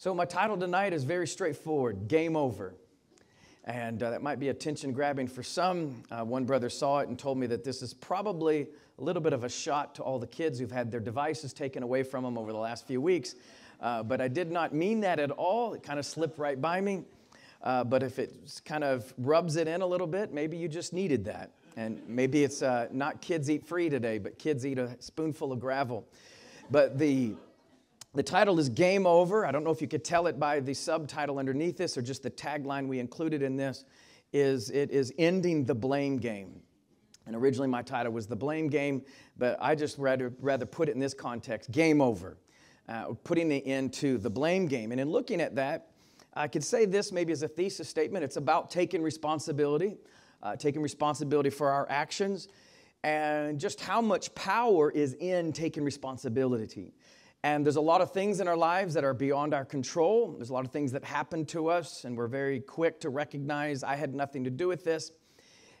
So, my title tonight is very straightforward Game Over. And uh, that might be attention grabbing for some. Uh, one brother saw it and told me that this is probably a little bit of a shot to all the kids who've had their devices taken away from them over the last few weeks. Uh, but I did not mean that at all. It kind of slipped right by me. Uh, but if it kind of rubs it in a little bit, maybe you just needed that. And maybe it's uh, not kids eat free today, but kids eat a spoonful of gravel. But the the title is Game Over. I don't know if you could tell it by the subtitle underneath this or just the tagline we included in this is it is ending the blame game. And originally my title was The Blame Game, but I just rather, rather put it in this context, Game Over, uh, putting it into the blame game. And in looking at that, I could say this maybe as a thesis statement. It's about taking responsibility, uh, taking responsibility for our actions, and just how much power is in taking responsibility. And there's a lot of things in our lives that are beyond our control. There's a lot of things that happen to us, and we're very quick to recognize I had nothing to do with this.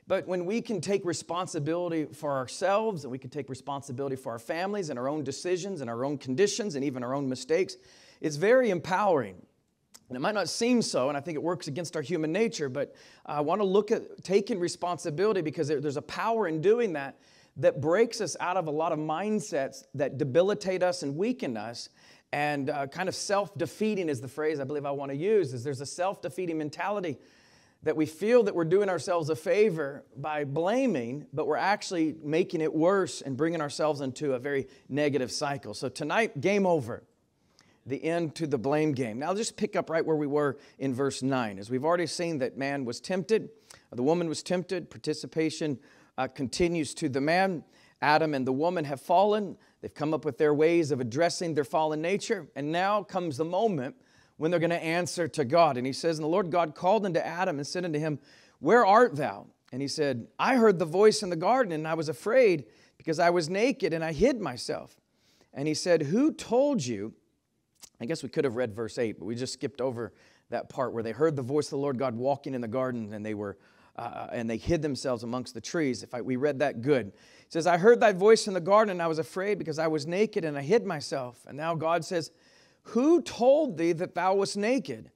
But when we can take responsibility for ourselves and we can take responsibility for our families and our own decisions and our own conditions and even our own mistakes, it's very empowering. And it might not seem so, and I think it works against our human nature, but I want to look at taking responsibility because there's a power in doing that that breaks us out of a lot of mindsets that debilitate us and weaken us. And uh, kind of self-defeating is the phrase i believe i want to use is there's a self-defeating mentality that we feel that we're doing ourselves a favor by blaming but we're actually making it worse and bringing ourselves into a very negative cycle. So tonight game over. The end to the blame game. Now I'll just pick up right where we were in verse 9 as we've already seen that man was tempted the woman was tempted participation uh, continues to the man. Adam and the woman have fallen. They've come up with their ways of addressing their fallen nature. And now comes the moment when they're going to answer to God. And he says, And the Lord God called unto Adam and said unto him, Where art thou? And he said, I heard the voice in the garden, and I was afraid because I was naked and I hid myself. And he said, Who told you? I guess we could have read verse 8, but we just skipped over that part where they heard the voice of the Lord God walking in the garden and they were uh, and they hid themselves amongst the trees. If I, we read that good. It says, I heard thy voice in the garden, and I was afraid because I was naked and I hid myself. And now God says, Who told thee that thou wast naked?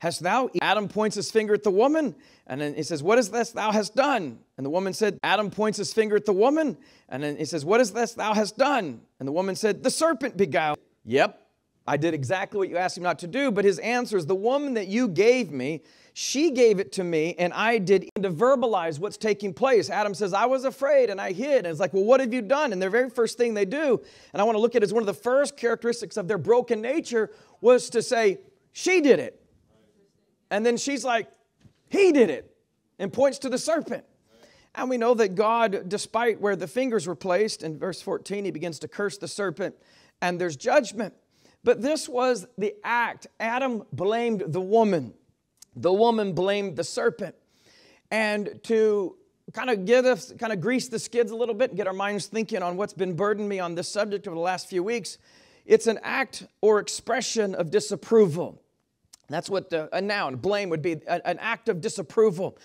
Hast thou? Adam points his finger at the woman, and then he says, What is this thou hast done? And the woman said, Adam points his finger at the woman, and then he says, What is this thou hast done? And the woman said, The serpent beguiled. Yep, I did exactly what you asked him not to do, but his answer is, The woman that you gave me, she gave it to me, and I did to verbalize what's taking place. Adam says, I was afraid and I hid. And it's like, well, what have you done? And their very first thing they do, and I want to look at it as one of the first characteristics of their broken nature, was to say, She did it. And then she's like, He did it, and points to the serpent. And we know that God, despite where the fingers were placed, in verse 14, he begins to curse the serpent, and there's judgment. But this was the act. Adam blamed the woman. The woman blamed the serpent. And to kind of get us, kind of grease the skids a little bit and get our minds thinking on what's been burdened me on this subject over the last few weeks, it's an act or expression of disapproval. That's what the, a noun, blame, would be an act of disapproval.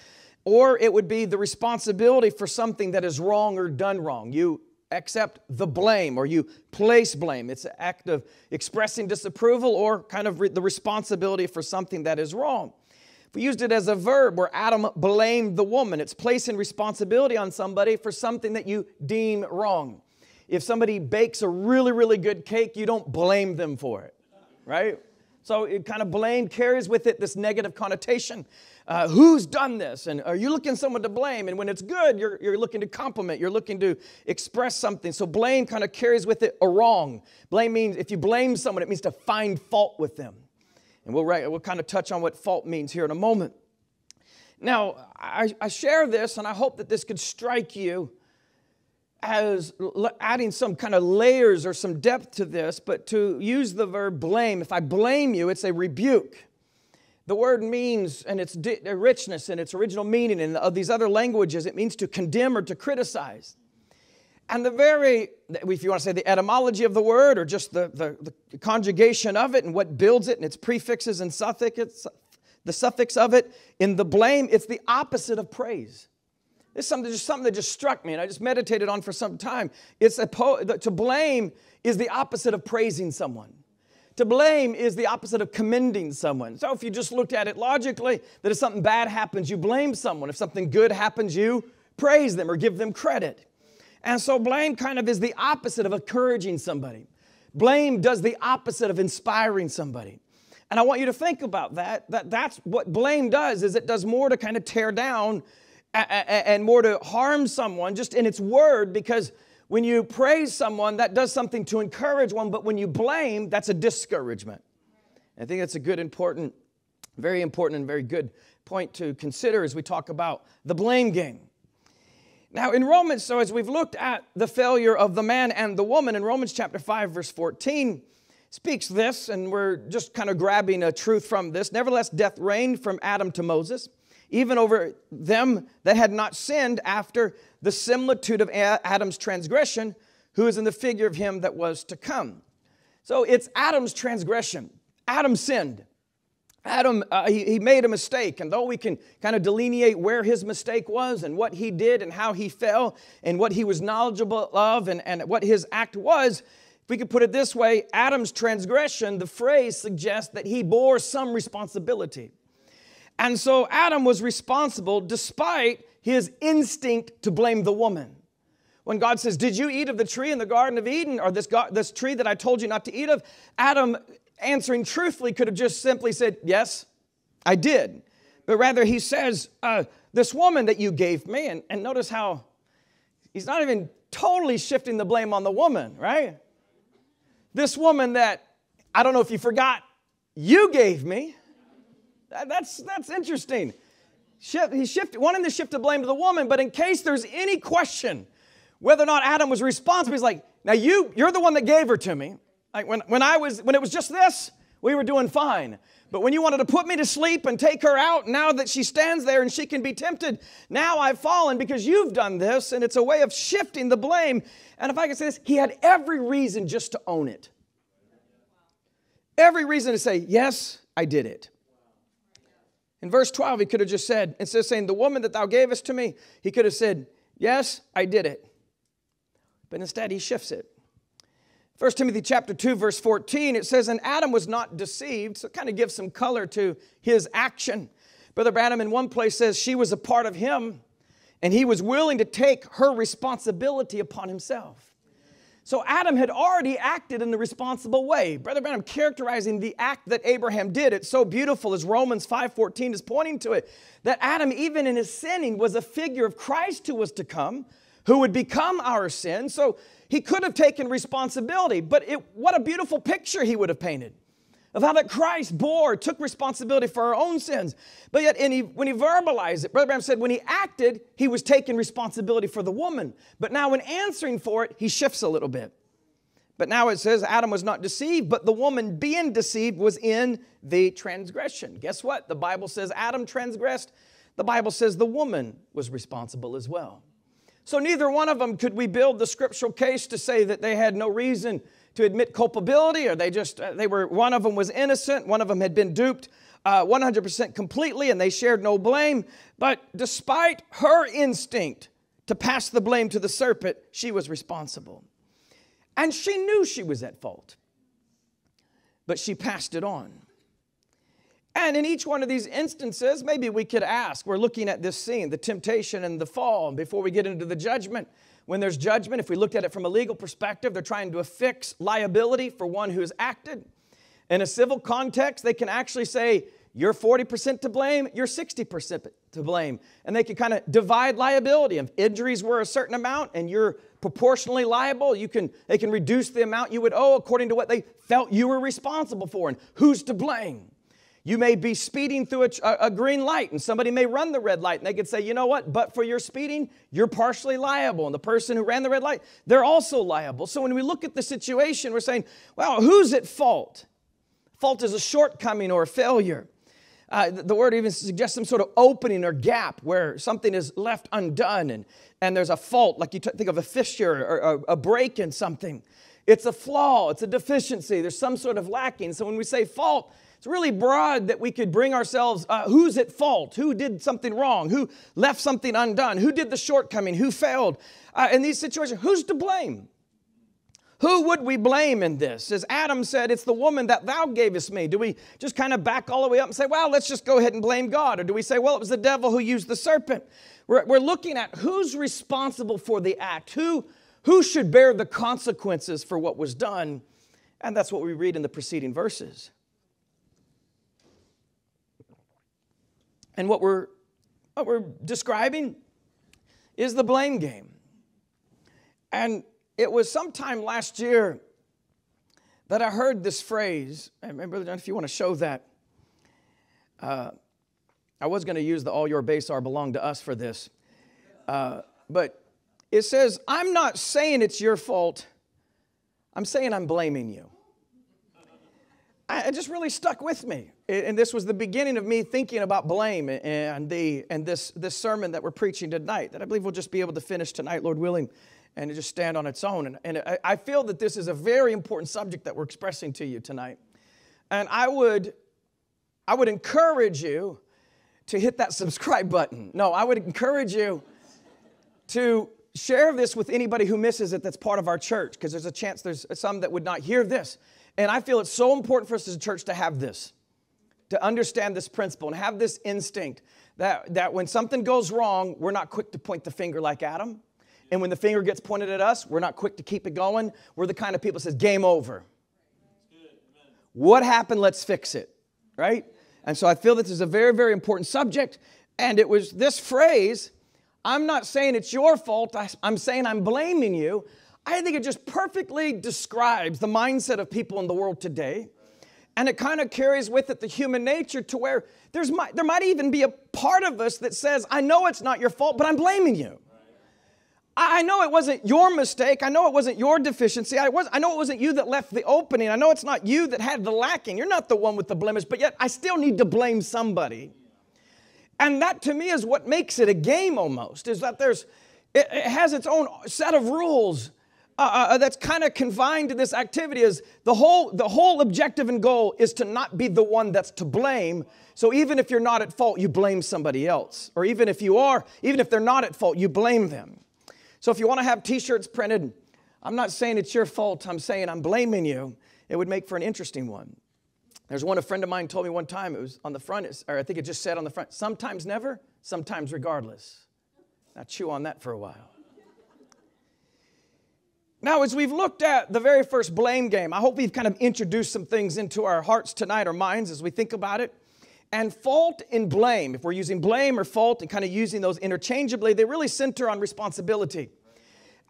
Or it would be the responsibility for something that is wrong or done wrong. You accept the blame or you place blame. It's an act of expressing disapproval or kind of re- the responsibility for something that is wrong. We used it as a verb where Adam blamed the woman. It's placing responsibility on somebody for something that you deem wrong. If somebody bakes a really, really good cake, you don't blame them for it, right? So it kind of blame carries with it this negative connotation. Uh, who's done this? And are you looking someone to blame? And when it's good, you're, you're looking to compliment, you're looking to express something. So blame kind of carries with it a wrong. Blame means if you blame someone, it means to find fault with them. And we'll, we'll kind of touch on what fault means here in a moment. Now, I, I share this, and I hope that this could strike you as adding some kind of layers or some depth to this, but to use the verb blame, if I blame you, it's a rebuke. The word means, and its uh, richness and its original meaning in of these other languages, it means to condemn or to criticize. And the very, if you want to say the etymology of the word or just the, the, the conjugation of it and what builds it and its prefixes and suffixes, the suffix of it, in the blame, it's the opposite of praise. It's something, just something that just struck me and I just meditated on for some time. It's a po- to blame is the opposite of praising someone. To blame is the opposite of commending someone. So if you just looked at it logically, that if something bad happens, you blame someone. If something good happens, you praise them or give them credit. And so blame kind of is the opposite of encouraging somebody. Blame does the opposite of inspiring somebody. And I want you to think about that, that that's what blame does is it does more to kind of tear down and more to harm someone just in its word because when you praise someone, that does something to encourage one, but when you blame, that's a discouragement. I think that's a good, important, very important, and very good point to consider as we talk about the blame game. Now, in Romans, so as we've looked at the failure of the man and the woman, in Romans chapter 5, verse 14, speaks this, and we're just kind of grabbing a truth from this. Nevertheless, death reigned from Adam to Moses, even over them that had not sinned after the similitude of Adam's transgression, who is in the figure of him that was to come. So it's Adam's transgression. Adam sinned. Adam, uh, he, he made a mistake, and though we can kind of delineate where his mistake was and what he did and how he fell and what he was knowledgeable of and, and what his act was, if we could put it this way Adam's transgression, the phrase suggests that he bore some responsibility. And so Adam was responsible despite his instinct to blame the woman. When God says, Did you eat of the tree in the Garden of Eden, or this, God, this tree that I told you not to eat of? Adam answering truthfully could have just simply said, Yes, I did. But rather, he says, uh, This woman that you gave me, and, and notice how he's not even totally shifting the blame on the woman, right? This woman that I don't know if you forgot, you gave me. That, that's, that's interesting. He shifted, wanting to shift the blame to the woman, but in case there's any question whether or not Adam was responsible, he's like, now you, you're the one that gave her to me. Like when, when I was, when it was just this, we were doing fine. But when you wanted to put me to sleep and take her out, now that she stands there and she can be tempted, now I've fallen because you've done this, and it's a way of shifting the blame. And if I could say this, he had every reason just to own it. Every reason to say, Yes, I did it. In verse 12, he could have just said, instead of saying, The woman that thou gavest to me, he could have said, Yes, I did it. But instead, he shifts it. 1 Timothy chapter 2 verse 14 it says and Adam was not deceived so kind of gives some color to his action. Brother Branham in one place says she was a part of him and he was willing to take her responsibility upon himself. So Adam had already acted in the responsible way. Brother Branham characterizing the act that Abraham did. It's so beautiful as Romans 5:14 is pointing to it that Adam even in his sinning was a figure of Christ who was to come, who would become our sin. So he could have taken responsibility, but it, what a beautiful picture he would have painted of how that Christ bore, took responsibility for our own sins. But yet, he, when he verbalized it, Brother Branham said when he acted, he was taking responsibility for the woman. But now, when answering for it, he shifts a little bit. But now it says Adam was not deceived, but the woman being deceived was in the transgression. Guess what? The Bible says Adam transgressed. The Bible says the woman was responsible as well. So neither one of them could we build the scriptural case to say that they had no reason to admit culpability or they just uh, they were one of them was innocent, one of them had been duped uh, 100% completely and they shared no blame. But despite her instinct to pass the blame to the serpent, she was responsible. And she knew she was at fault. But she passed it on. And in each one of these instances, maybe we could ask, we're looking at this scene, the temptation and the fall, and before we get into the judgment, when there's judgment, if we looked at it from a legal perspective, they're trying to affix liability for one who has acted. In a civil context, they can actually say, you're 40% to blame, you're 60% to blame. And they can kind of divide liability. If injuries were a certain amount and you're proportionally liable, you can, they can reduce the amount you would owe according to what they felt you were responsible for and who's to blame. You may be speeding through a, a, green light and somebody may run the red light and they could say, you know what, but for your speeding, you're partially liable. And the person who ran the red light, they're also liable. So when we look at the situation, we're saying, well, who's at fault? Fault is a shortcoming or a failure. Uh, the word even suggests some sort of opening or gap where something is left undone and, and there's a fault, like you t- think of a fissure or a, a break in something. It's a flaw, it's a deficiency, there's some sort of lacking. So when we say fault, it's really broad that we could bring ourselves uh, who's at fault? Who did something wrong? Who left something undone? Who did the shortcoming? Who failed? Uh, in these situations, who's to blame? Who would we blame in this? As Adam said, it's the woman that thou gavest me. Do we just kind of back all the way up and say, well, let's just go ahead and blame God? Or do we say, well, it was the devil who used the serpent? We're, we're looking at who's responsible for the act, who, who should bear the consequences for what was done. And that's what we read in the preceding verses. And what we're, what we're describing is the blame game. And it was sometime last year that I heard this phrase. And Brother John, if you want to show that, uh, I was going to use the all your base are belong to us for this. Uh, but it says, I'm not saying it's your fault. I'm saying I'm blaming you. I, it just really stuck with me. And this was the beginning of me thinking about blame and, the, and this, this sermon that we're preaching tonight, that I believe we'll just be able to finish tonight, Lord willing, and just stand on its own. And, and I feel that this is a very important subject that we're expressing to you tonight. And I would, I would encourage you to hit that subscribe button. No, I would encourage you to share this with anybody who misses it that's part of our church, because there's a chance there's some that would not hear this. And I feel it's so important for us as a church to have this, to understand this principle and have this instinct that, that when something goes wrong, we're not quick to point the finger like Adam. And when the finger gets pointed at us, we're not quick to keep it going. We're the kind of people that says, game over. What happened? Let's fix it. Right? And so I feel this is a very, very important subject. And it was this phrase I'm not saying it's your fault, I'm saying I'm blaming you. I think it just perfectly describes the mindset of people in the world today. And it kind of carries with it the human nature to where there's, there might even be a part of us that says, I know it's not your fault, but I'm blaming you. I know it wasn't your mistake. I know it wasn't your deficiency. I, was, I know it wasn't you that left the opening. I know it's not you that had the lacking. You're not the one with the blemish, but yet I still need to blame somebody. And that to me is what makes it a game almost, is that there's, it, it has its own set of rules uh, uh, uh that's kind of confined to this activity is the whole, the whole objective and goal is to not be the one that's to blame. So even if you're not at fault, you blame somebody else. Or even if you are, even if they're not at fault, you blame them. So if you want to have t shirts printed, I'm not saying it's your fault, I'm saying I'm blaming you. It would make for an interesting one. There's one a friend of mine told me one time, it was on the front, or I think it just said on the front, sometimes never, sometimes regardless. Now chew on that for a while. Now, as we've looked at the very first blame game, I hope we've kind of introduced some things into our hearts tonight, our minds, as we think about it. And fault and blame, if we're using blame or fault and kind of using those interchangeably, they really center on responsibility.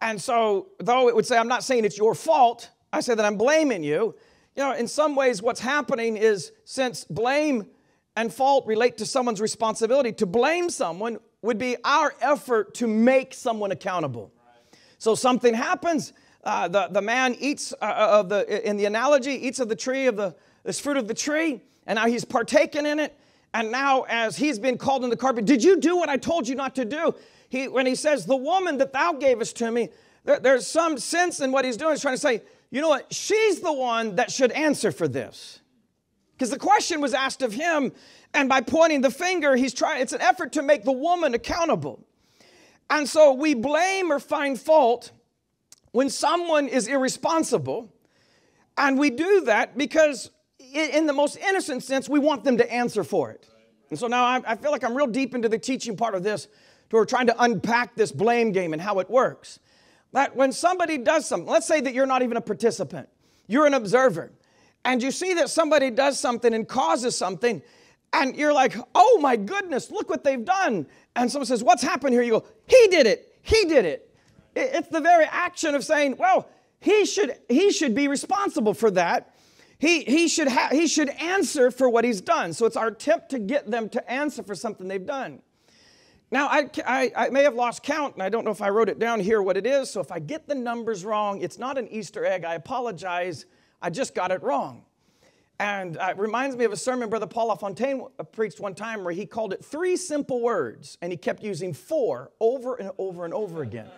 And so, though it would say, I'm not saying it's your fault, I say that I'm blaming you. You know, in some ways, what's happening is since blame and fault relate to someone's responsibility, to blame someone would be our effort to make someone accountable. So something happens, uh, the, the man eats uh, of the, in the analogy, eats of the tree of the, this fruit of the tree, and now he's partaken in it. And now, as he's been called in the carpet, did you do what I told you not to do? He, when he says, The woman that thou gavest to me, there, there's some sense in what he's doing. He's trying to say, You know what? She's the one that should answer for this. Because the question was asked of him, and by pointing the finger, he's trying, it's an effort to make the woman accountable. And so we blame or find fault when someone is irresponsible. And we do that because in the most innocent sense, we want them to answer for it. And so now I feel like I'm real deep into the teaching part of this, to we're trying to unpack this blame game and how it works. That when somebody does something, let's say that you're not even a participant, you're an observer, and you see that somebody does something and causes something, and you're like, oh my goodness, look what they've done. And someone says, what's happened here? You go, he did it, he did it. It's the very action of saying, well, he should, he should be responsible for that. He, he, should ha- he should answer for what he's done. So it's our attempt to get them to answer for something they've done. Now, I, I, I, may have lost count, and I don't know if I wrote it down here what it is. So if I get the numbers wrong, it's not an Easter egg. I apologize. I just got it wrong. And uh, it reminds me of a sermon Brother Paul LaFontaine uh, preached one time where he called it three simple words, and he kept using four over and over and over again.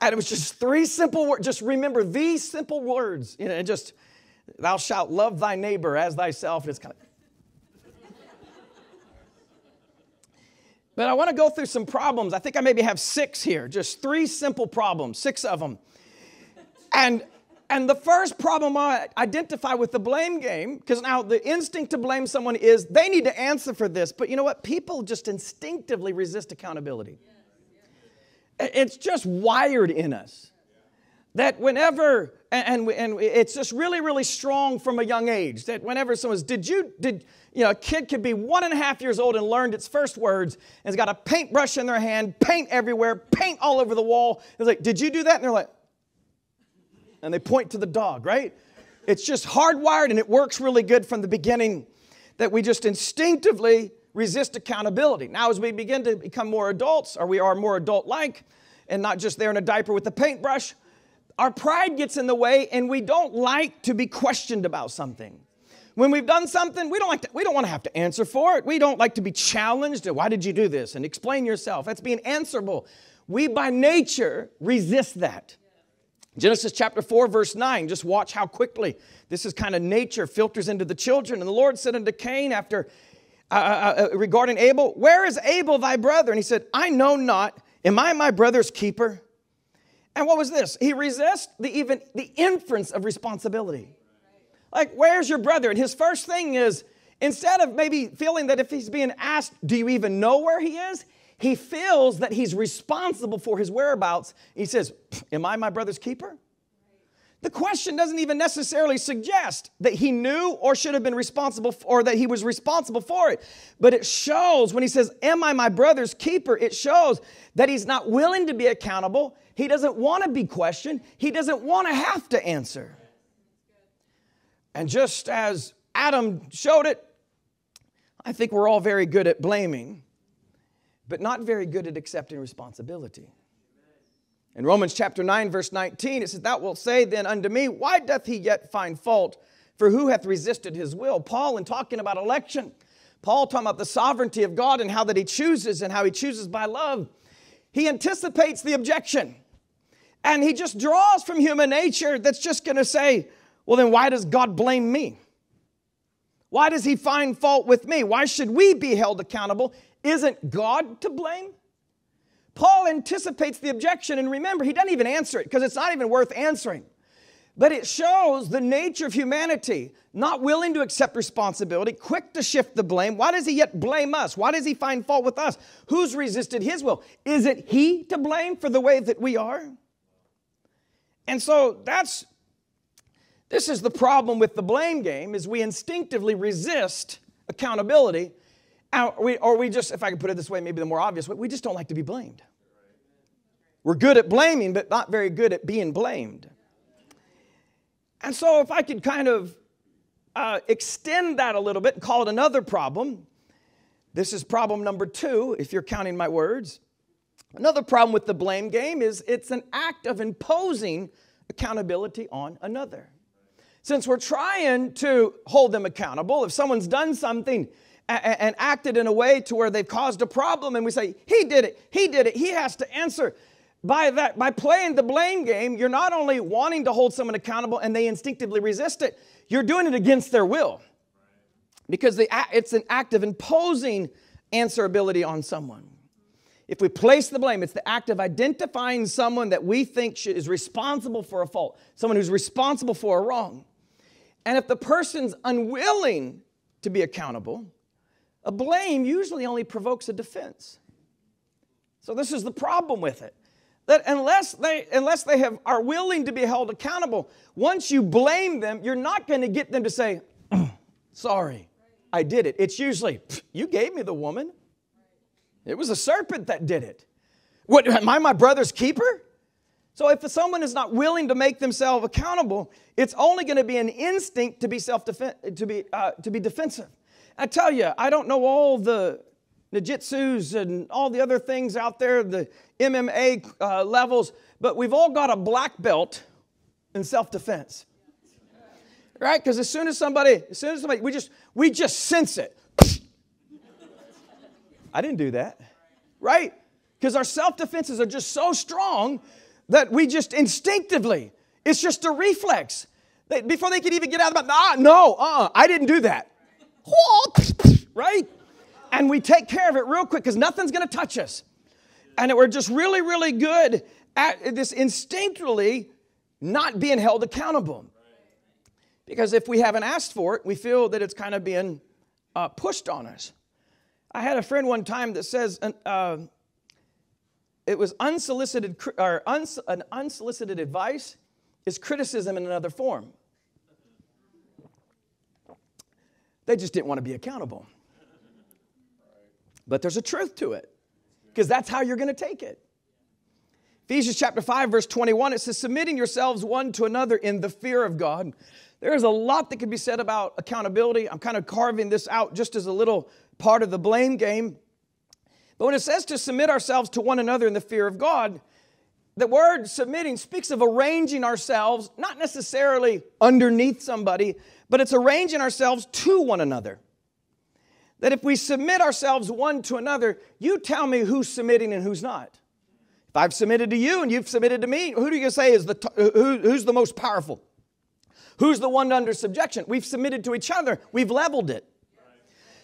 And it was just three simple words. Just remember these simple words. You know, and just Thou shalt love thy neighbor as thyself. It's kind of. But I want to go through some problems. I think I maybe have six here, just three simple problems, six of them. And And the first problem I identify with the blame game, because now the instinct to blame someone is they need to answer for this. But you know what? People just instinctively resist accountability. It's just wired in us that whenever, and, and, and it's just really, really strong from a young age, that whenever someone's, did you, did, you know, a kid could be one and a half years old and learned its first words and has got a paintbrush in their hand, paint everywhere, paint all over the wall. It's like, did you do that? And they're like, and they point to the dog, right? It's just hardwired and it works really good from the beginning that we just instinctively resist accountability. Now, as we begin to become more adults, or we are more adult like, and not just there in a diaper with a paintbrush, our pride gets in the way and we don't like to be questioned about something. When we've done something, we don't like to, we don't want to have to answer for it. We don't like to be challenged. Why did you do this? And explain yourself. That's being answerable. We by nature resist that. Genesis chapter 4, verse 9, just watch how quickly this is kind of nature filters into the children. And the Lord said unto Cain after uh, uh, uh, regarding Abel, Where is Abel thy brother? And he said, I know not. Am I my brother's keeper? And what was this? He resists the even the inference of responsibility. Like, where's your brother? And his first thing is, instead of maybe feeling that if he's being asked, do you even know where he is? He feels that he's responsible for his whereabouts. He says, Am I my brother's keeper? The question doesn't even necessarily suggest that he knew or should have been responsible for, or that he was responsible for it. But it shows when he says, Am I my brother's keeper? It shows that he's not willing to be accountable. He doesn't want to be questioned. He doesn't want to have to answer. And just as Adam showed it, I think we're all very good at blaming but not very good at accepting responsibility. In Romans chapter 9, verse 19, it says, Thou wilt say then unto me, Why doth he yet find fault? For who hath resisted his will? Paul, in talking about election, Paul talking about the sovereignty of God and how that he chooses and how he chooses by love, he anticipates the objection. And he just draws from human nature that's just going to say, Well, then why does God blame me? Why does he find fault with me? Why should we be held accountable? Isn't God to blame? Paul anticipates the objection, and remember, he doesn't even answer it because it's not even worth answering. But it shows the nature of humanity, not willing to accept responsibility, quick to shift the blame. Why does he yet blame us? Why does he find fault with us? Who's resisted his will? Is it he to blame for the way that we are? And so that's this is the problem with the blame game is we instinctively resist accountability or we, or we just, if I can put it this way, maybe the more obvious way, we just don't like to be blamed. We're good at blaming, but not very good at being blamed. And so, if I could kind of uh, extend that a little bit and call it another problem, this is problem number two, if you're counting my words. Another problem with the blame game is it's an act of imposing accountability on another. Since we're trying to hold them accountable, if someone's done something and acted in a way to where they've caused a problem and we say he did it he did it he has to answer by that by playing the blame game you're not only wanting to hold someone accountable and they instinctively resist it you're doing it against their will because the, it's an act of imposing answerability on someone if we place the blame it's the act of identifying someone that we think should, is responsible for a fault someone who's responsible for a wrong and if the person's unwilling to be accountable a blame usually only provokes a defense. So this is the problem with it. That unless they unless they have are willing to be held accountable, once you blame them, you're not going to get them to say, "Sorry, I did it." It's usually, "You gave me the woman. It was a serpent that did it." What am I my brother's keeper? So if someone is not willing to make themselves accountable, it's only going to be an instinct to be self to be uh, to be defensive. I tell you, I don't know all the Jiu-Jitsus and all the other things out there, the MMA uh, levels, but we've all got a black belt in self-defense. Right? Because as soon as somebody, as soon as somebody, we just, we just sense it. I didn't do that. Right? Because our self-defenses are just so strong that we just instinctively, it's just a reflex. They, before they could even get out of the mouth, nah, no, uh-uh, I didn't do that. right? And we take care of it real quick because nothing's going to touch us. And we're just really, really good at this instinctually not being held accountable. Because if we haven't asked for it, we feel that it's kind of being uh, pushed on us. I had a friend one time that says uh, it was unsolicited or uns, an unsolicited advice is criticism in another form. They just didn't want to be accountable. But there's a truth to it because that's how you're going to take it. Ephesians chapter 5 verse 21 it says submitting yourselves one to another in the fear of God. There's a lot that could be said about accountability. I'm kind of carving this out just as a little part of the blame game. But when it says to submit ourselves to one another in the fear of God, the word submitting speaks of arranging ourselves, not necessarily underneath somebody, but it's arranging ourselves to one another. That if we submit ourselves one to another, you tell me who's submitting and who's not. If I've submitted to you and you've submitted to me, who do you say is the who, who's the most powerful? Who's the one under subjection? We've submitted to each other. We've leveled it.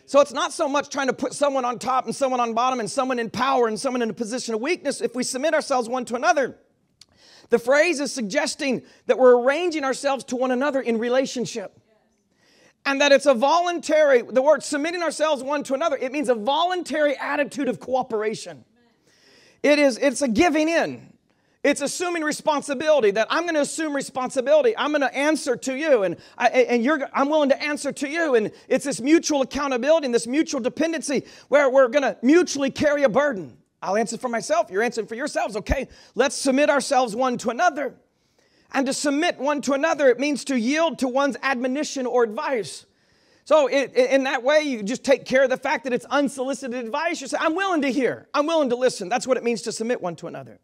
So it's not so much trying to put someone on top and someone on bottom and someone in power and someone in a position of weakness. If we submit ourselves one to another, the phrase is suggesting that we're arranging ourselves to one another in relationship. And that it's a voluntary, the word submitting ourselves one to another, it means a voluntary attitude of cooperation. It is, it's a giving in. It's assuming responsibility that I'm going to assume responsibility. I'm going to answer to you, and, I, and you're, I'm willing to answer to you. And it's this mutual accountability and this mutual dependency where we're going to mutually carry a burden. I'll answer for myself. You're answering for yourselves. Okay, let's submit ourselves one to another. And to submit one to another, it means to yield to one's admonition or advice. So, it, in that way, you just take care of the fact that it's unsolicited advice. You say, I'm willing to hear, I'm willing to listen. That's what it means to submit one to another.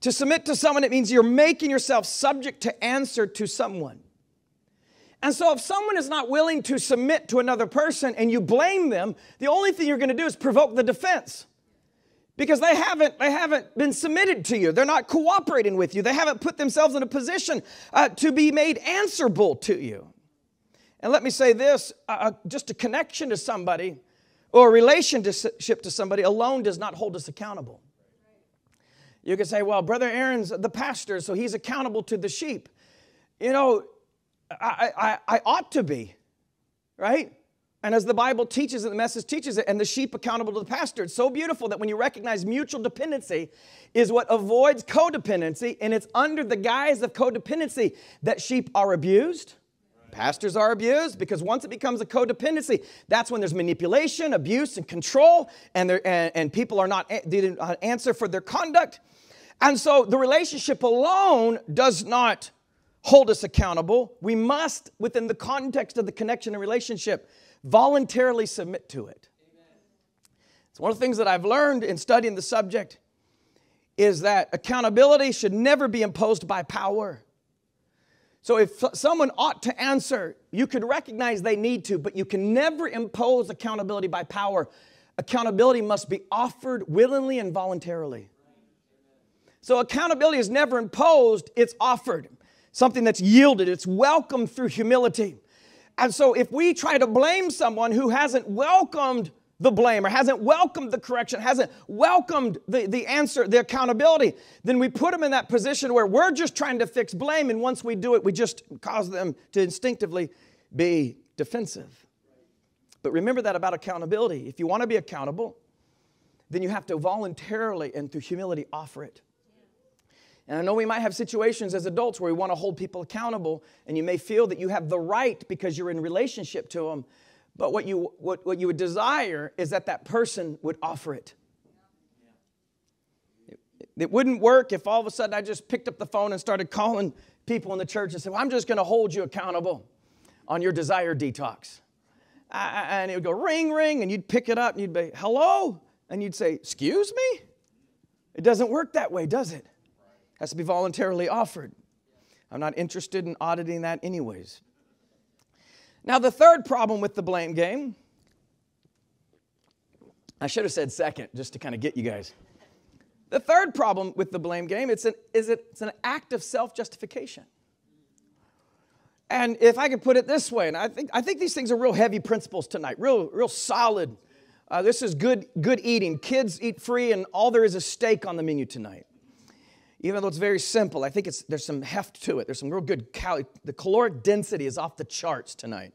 To submit to someone, it means you're making yourself subject to answer to someone. And so, if someone is not willing to submit to another person and you blame them, the only thing you're going to do is provoke the defense. Because they haven't, they haven't been submitted to you. They're not cooperating with you. They haven't put themselves in a position uh, to be made answerable to you. And let me say this uh, uh just a connection to somebody or a relationship to somebody alone does not hold us accountable. You could say, well, Brother Aaron's the pastor, so he's accountable to the sheep. You know, I, I, I ought to be, right? And as the Bible teaches it, the message teaches it, and the sheep accountable to the pastor. It's so beautiful that when you recognize mutual dependency is what avoids codependency, and it's under the guise of codependency that sheep are abused. Pastors are abused because once it becomes a codependency, that's when there's manipulation, abuse, and control, and, and, and people are not, eh, they didn't uh, answer for their conduct. And so the relationship alone does not hold us accountable. We must, within the context of the connection and relationship, voluntarily submit to it. It's one of the things that I've learned in studying the subject is that accountability should never be imposed by power. So if someone ought to answer, you could recognize they need to, but you can never impose accountability by power. Accountability must be offered willingly and voluntarily. So accountability is never imposed, it's offered. Something that's yielded, it's welcomed through humility. And so if we try to blame someone who hasn't welcomed the blame or hasn't welcomed the correction, hasn't welcomed the, the answer, the accountability, then we put them in that position where we're just trying to fix blame. And once we do it, we just cause them to instinctively be defensive. But remember that about accountability. If you want to be accountable, then you have to voluntarily and through humility offer it. And I know we might have situations as adults where we want to hold people accountable, and you may feel that you have the right because you're in relationship to them. But what you, what, what you would desire is that that person would offer it. it. It wouldn't work if all of a sudden I just picked up the phone and started calling people in the church and said, well, I'm just going to hold you accountable on your desire detox. and it would go ring, ring, and you'd pick it up and you'd be, hello? And you'd say, excuse me? It doesn't work that way, does it? Has to be voluntarily offered. I'm not interested in auditing that, anyways. Now, the third problem with the blame game, I should have said second just to kind of get you guys. The third problem with the blame game it's an, is it, it's an act of self justification. And if I could put it this way, and I think, I think these things are real heavy principles tonight, real, real solid. Uh, this is good, good eating. Kids eat free, and all there is is steak on the menu tonight. Even though it's very simple, I think it's, there's some heft to it. There's some real good cal- the caloric density is off the charts tonight.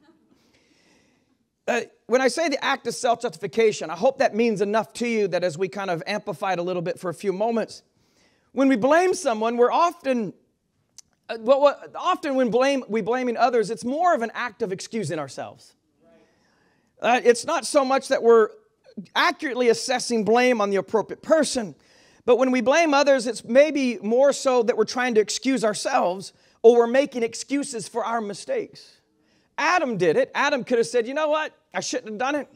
Uh, when I say the act of self justification, I hope that means enough to you that as we kind of amplify it a little bit for a few moments, when we blame someone, we're often, uh, well, often when blame, we blaming others, it's more of an act of excusing ourselves. Uh, it's not so much that we're accurately assessing blame on the appropriate person, but when we blame others, it's maybe more so that we're trying to excuse ourselves or we're making excuses for our mistakes. Adam did it. Adam could have said, you know what? I shouldn't have done it.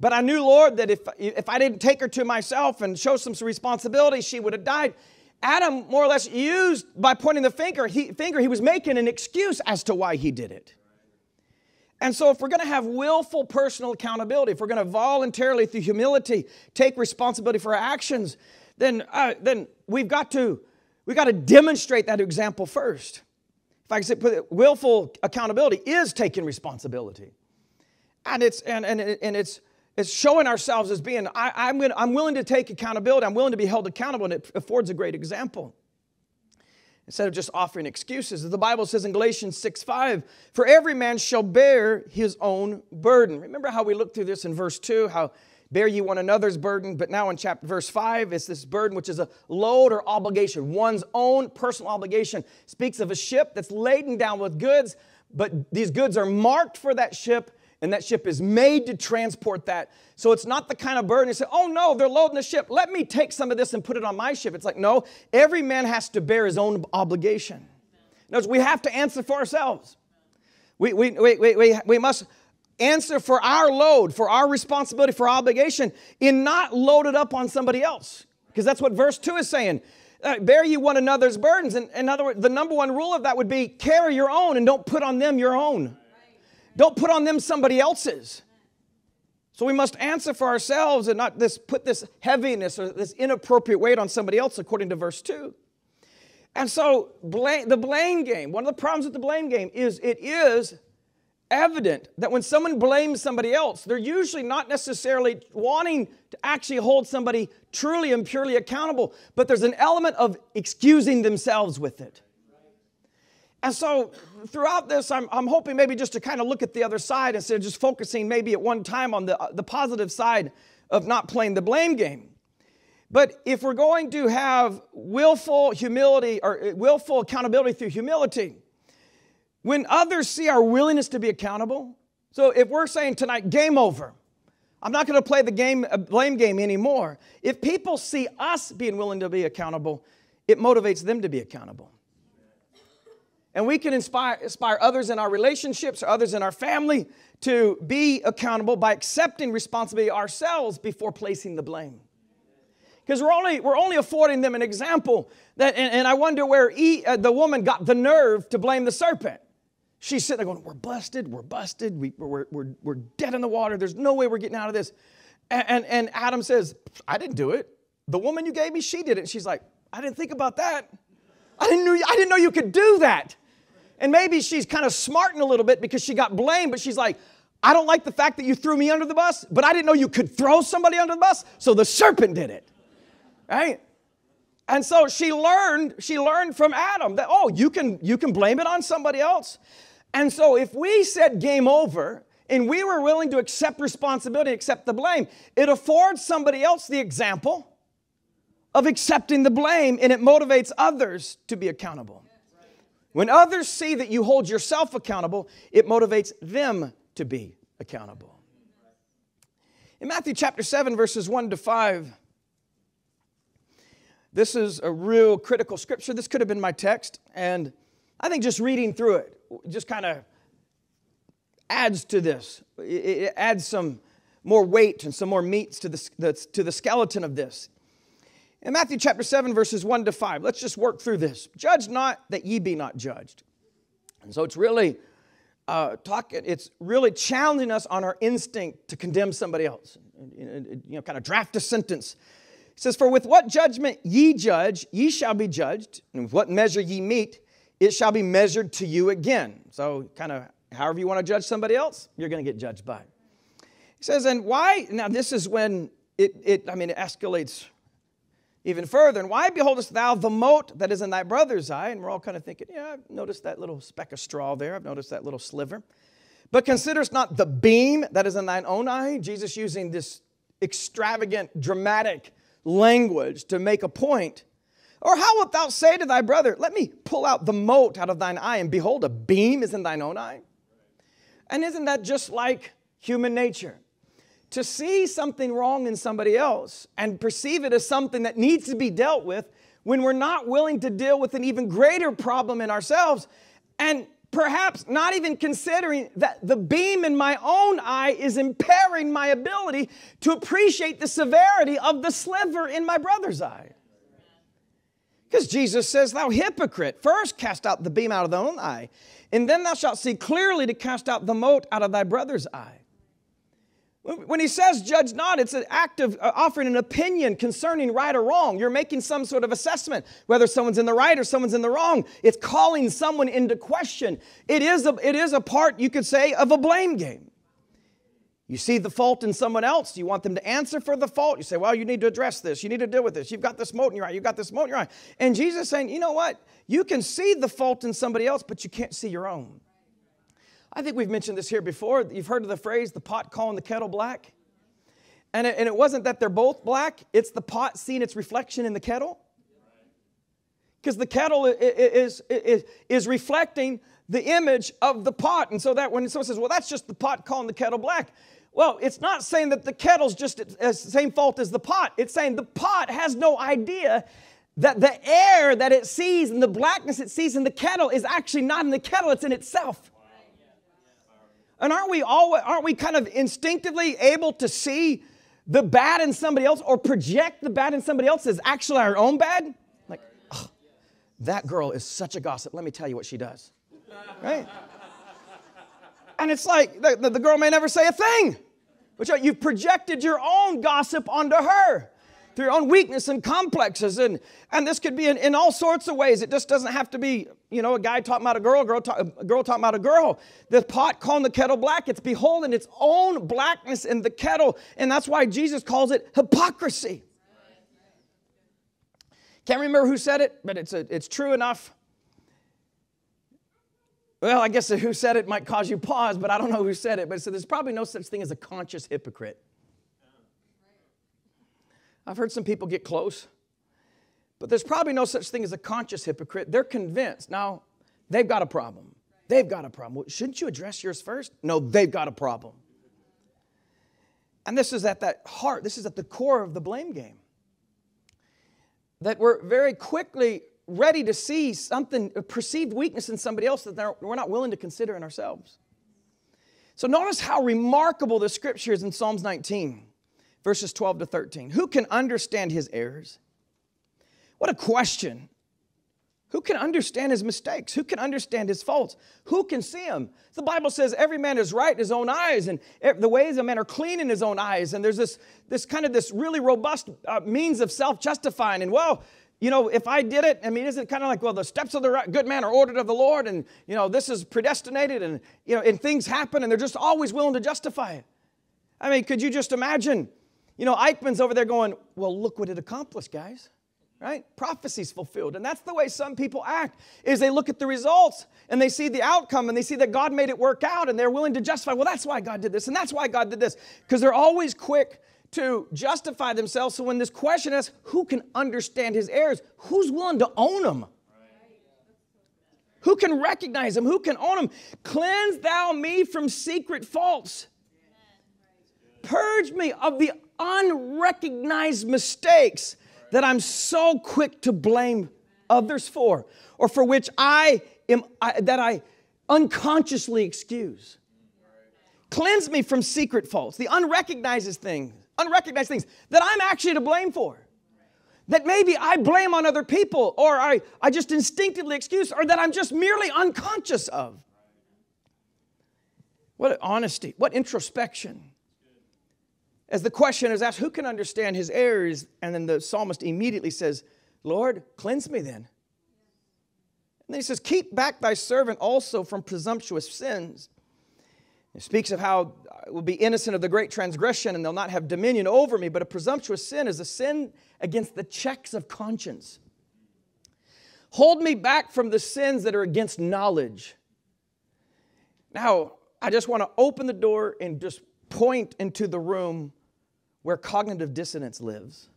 But I knew, Lord, that if, if I didn't take her to myself and show some responsibility, she would have died. Adam more or less used by pointing the finger, he, finger, he was making an excuse as to why he did it. And so, if we're going to have willful personal accountability, if we're going to voluntarily, through humility, take responsibility for our actions, then, uh, then we've got to we've got to demonstrate that example first. If I can say, willful accountability is taking responsibility, and it's and and, and it's it's showing ourselves as being I, am I'm willing to take accountability. I'm willing to be held accountable, and it affords a great example instead of just offering excuses. The Bible says in Galatians 6 5, for every man shall bear his own burden. Remember how we looked through this in verse 2, how bear ye one another's burden, but now in chapter verse 5, it's this burden which is a load or obligation, one's own personal obligation. Speaks of a ship that's laden down with goods, but these goods are marked for that ship and that ship is made to transport that. So it's not the kind of burden you say, oh no, they're loading the ship. Let me take some of this and put it on my ship. It's like, no, every man has to bear his own obligation. Notice we have to answer for ourselves. We, we, we, we, we must answer for our load, for our responsibility, for obligation, in not loaded up on somebody else. Because that's what verse 2 is saying. Uh, bear you one another's burdens. And in other words, the number one rule of that would be carry your own and don't put on them your own. Don't put on them somebody else's. So we must answer for ourselves and not this, put this heaviness or this inappropriate weight on somebody else, according to verse 2. And so blame, the blame game, one of the problems with the blame game is it is evident that when someone blames somebody else, they're usually not necessarily wanting to actually hold somebody truly and purely accountable, but there's an element of excusing themselves with it. And so throughout this, I'm, I'm hoping maybe just to kind of look at the other side instead of just focusing maybe at one time on the, the positive side of not playing the blame game. But if we're going to have willful humility or uh, willful accountability through humility, when others see our willingness to be accountable, so if we're saying tonight, game over, I'm not going to play the game, uh, blame game anymore. If people see us being willing to be accountable, it motivates them to be accountable. And we can inspire, inspire others in our relationships or others in our family to be accountable by accepting responsibility ourselves before placing the blame. Because we're only, we're only affording them an example. That, and, and I wonder where he, uh, the woman got the nerve to blame the serpent. She's sitting there going, We're busted, we're busted, we, we're, we're, we're dead in the water, there's no way we're getting out of this. And, and, and Adam says, I didn't do it. The woman you gave me, she did it. And she's like, I didn't think about that. I didn't know, I didn't know you could do that. And maybe she's kind of smarting a little bit because she got blamed, but she's like, I don't like the fact that you threw me under the bus, but I didn't know you could throw somebody under the bus, so the serpent did it. Right? And so she learned, she learned from Adam that, oh, you can, you can blame it on somebody else. And so if we said game over and we were willing to accept responsibility, accept the blame, it affords somebody else the example of accepting the blame and it motivates others to be accountable. When others see that you hold yourself accountable, it motivates them to be accountable. In Matthew chapter 7, verses 1 to 5, this is a real critical scripture. This could have been my text, and I think just reading through it just kind of adds to this. It adds some more weight and some more meat to the, to the skeleton of this. In Matthew chapter 7, verses 1 to 5, let's just work through this. Judge not that ye be not judged. And so it's really uh, talking, it's really challenging us on our instinct to condemn somebody else. You know, kind of draft a sentence. It says, For with what judgment ye judge, ye shall be judged, and with what measure ye meet, it shall be measured to you again. So, kind of however you want to judge somebody else, you're going to get judged by. He says, and why? Now, this is when it, it I mean, it escalates even further. And why beholdest thou the mote that is in thy brother's eye? And we're all kind of thinking, yeah, I've noticed that little speck of straw there. I've noticed that little sliver. But considerest not the beam that is in thine own eye? Jesus using this extravagant, dramatic language to make a point. Or how wilt thou say to thy brother, Let me pull out the mote out of thine eye, and behold, a beam is in thine own eye? And isn't that just like human nature? To see something wrong in somebody else and perceive it as something that needs to be dealt with when we're not willing to deal with an even greater problem in ourselves and perhaps not even considering that the beam in my own eye is impairing my ability to appreciate the severity of the sliver in my brother's eye. Because Jesus says, Thou hypocrite, first cast out the beam out of thine own eye, and then thou shalt see clearly to cast out the mote out of thy brother's eye. When he says judge not, it's an act of uh, offering an opinion concerning right or wrong. You're making some sort of assessment, whether someone's in the right or someone's in the wrong. It's calling someone into question. It is a, it is a part, you could say, of a blame game. You see the fault in someone else, you want them to answer for the fault. You say, well, you need to address this. You need to deal with this. You've got this mote in your eye. You've got this mote in your eye. And Jesus saying, you know what? You can see the fault in somebody else, but you can't see your own. I think we've mentioned this here before. You've heard of the phrase, the pot calling the kettle black? And it, and it wasn't that they're both black, it's the pot seeing its reflection in the kettle. Because the kettle is, is, is reflecting the image of the pot. And so that when someone says, well, that's just the pot calling the kettle black, well, it's not saying that the kettle's just the same fault as the pot. It's saying the pot has no idea that the air that it sees and the blackness it sees in the kettle is actually not in the kettle, it's in itself. And aren't we all aren't we kind of instinctively able to see the bad in somebody else or project the bad in somebody else as actually our own bad? Like, oh, that girl is such a gossip. Let me tell you what she does. Right? And it's like the, the girl may never say a thing, you've projected your own gossip onto her through your own weakness and complexes. And, and this could be in, in all sorts of ways. It just doesn't have to be, you know, a guy talking about a girl, girl talk, a girl talking about a girl. The pot calling the kettle black, it's beholding its own blackness in the kettle. And that's why Jesus calls it hypocrisy. Can't remember who said it, but it's, a, it's true enough. Well, I guess who said it might cause you pause, but I don't know who said it. But so there's probably no such thing as a conscious hypocrite. I've heard some people get close, but there's probably no such thing as a conscious hypocrite. They're convinced. Now, they've got a problem. They've got a problem. Well, shouldn't you address yours first? No, they've got a problem. And this is at that heart, this is at the core of the blame game. That we're very quickly ready to see something, a perceived weakness in somebody else that we're not willing to consider in ourselves. So notice how remarkable the scripture is in Psalms 19 verses 12 to 13. Who can understand his errors? What a question. Who can understand his mistakes? Who can understand his faults? Who can see him? The Bible says every man is right in his own eyes, and the ways of man are clean in his own eyes. And there's this, this kind of this really robust uh, means of self-justifying. And well, you know, if I did it, I mean, isn't it kind of like, well, the steps of the good man are ordered of the Lord, and you know, this is predestinated, and you know, and things happen, and they're just always willing to justify it. I mean, could you just imagine you know, Eichmann's over there going, well, look what it accomplished, guys. Right? Prophecy's fulfilled. And that's the way some people act, is they look at the results and they see the outcome and they see that God made it work out and they're willing to justify, well, that's why God did this and that's why God did this. Because they're always quick to justify themselves. So when this question is, who can understand his errors? Who's willing to own them? Who can recognize them? Who can own them? Cleanse thou me from secret faults. Purge me of the unrecognized mistakes that I'm so quick to blame others for, or for which I am I, that I unconsciously excuse. Cleanse me from secret faults, the unrecognized things, unrecognized things that I'm actually to blame for. That maybe I blame on other people, or I, I just instinctively excuse, or that I'm just merely unconscious of. What honesty, what introspection. As the question is asked, who can understand his errors? And then the psalmist immediately says, Lord, cleanse me then. And then he says, Keep back thy servant also from presumptuous sins. It speaks of how I will be innocent of the great transgression and they'll not have dominion over me. But a presumptuous sin is a sin against the checks of conscience. Hold me back from the sins that are against knowledge. Now, I just want to open the door and just point into the room where cognitive dissonance lives.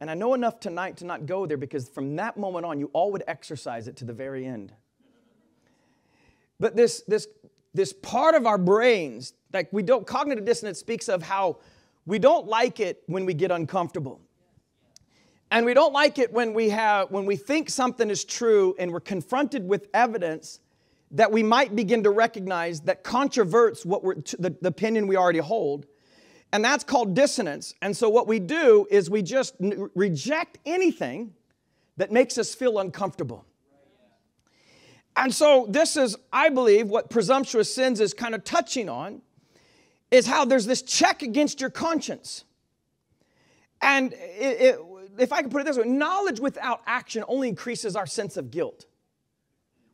And I know enough tonight to not go there because from that moment on, you all would exercise it to the very end. But this, this, this part of our brains, like we don't, cognitive dissonance speaks of how we don't like it when we get uncomfortable. And we don't like it when we have when we think something is true and we're confronted with evidence that we might begin to recognize that controverts what we're, the, the opinion we already hold. And that's called dissonance. And so what we do is we just n- reject anything that makes us feel uncomfortable. And so this is, I believe, what presumptuous sins is kind of touching on, is how there's this check against your conscience. And it, it, if I can put it this way, knowledge without action only increases our sense of guilt.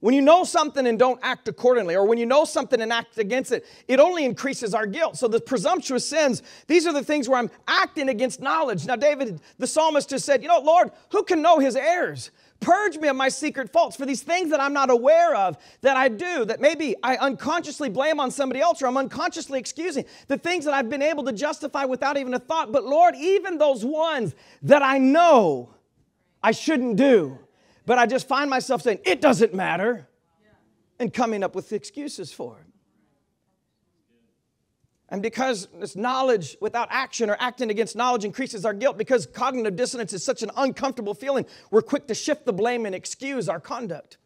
When you know something and don't act accordingly, or when you know something and act against it, it only increases our guilt. So the presumptuous sins, these are the things where I'm acting against knowledge. Now, David, the psalmist, just said, You know, Lord, who can know his heirs? Purge me of my secret faults for these things that I'm not aware of that I do, that maybe I unconsciously blame on somebody else or I'm unconsciously excusing, the things that I've been able to justify without even a thought. But Lord, even those ones that I know I shouldn't do, but I just find myself saying, it doesn't matter, and coming up with excuses for it. And because this knowledge without action or acting against knowledge increases our guilt, because cognitive dissonance is such an uncomfortable feeling, we're quick to shift the blame and excuse our conduct.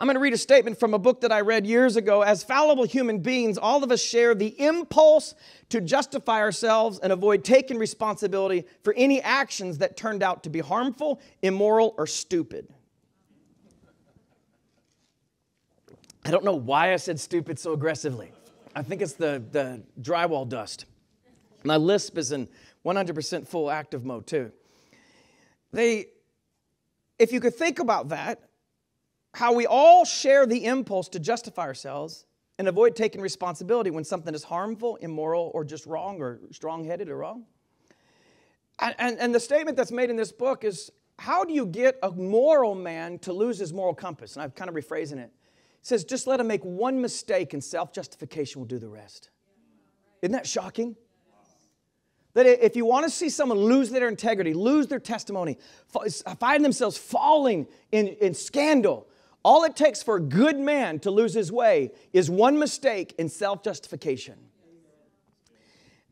I'm going to read a statement from a book that I read years ago. As fallible human beings, all of us share the impulse to justify ourselves and avoid taking responsibility for any actions that turned out to be harmful, immoral, or stupid. I don't know why I said stupid so aggressively. I think it's the, the drywall dust. My lisp is in 100% full active mode too. They, if you could think about that, how we all share the impulse to justify ourselves and avoid taking responsibility when something is harmful, immoral, or just wrong or strong headed or wrong. And, and, and, the statement that's made in this book is how do you get a moral man to lose his moral compass? And I'm kind of rephrasing it says, just let him make one mistake and self justification will do the rest. Isn't that shocking? That if you want to see someone lose their integrity, lose their testimony, find themselves falling in, in scandal, all it takes for a good man to lose his way is one mistake in self justification.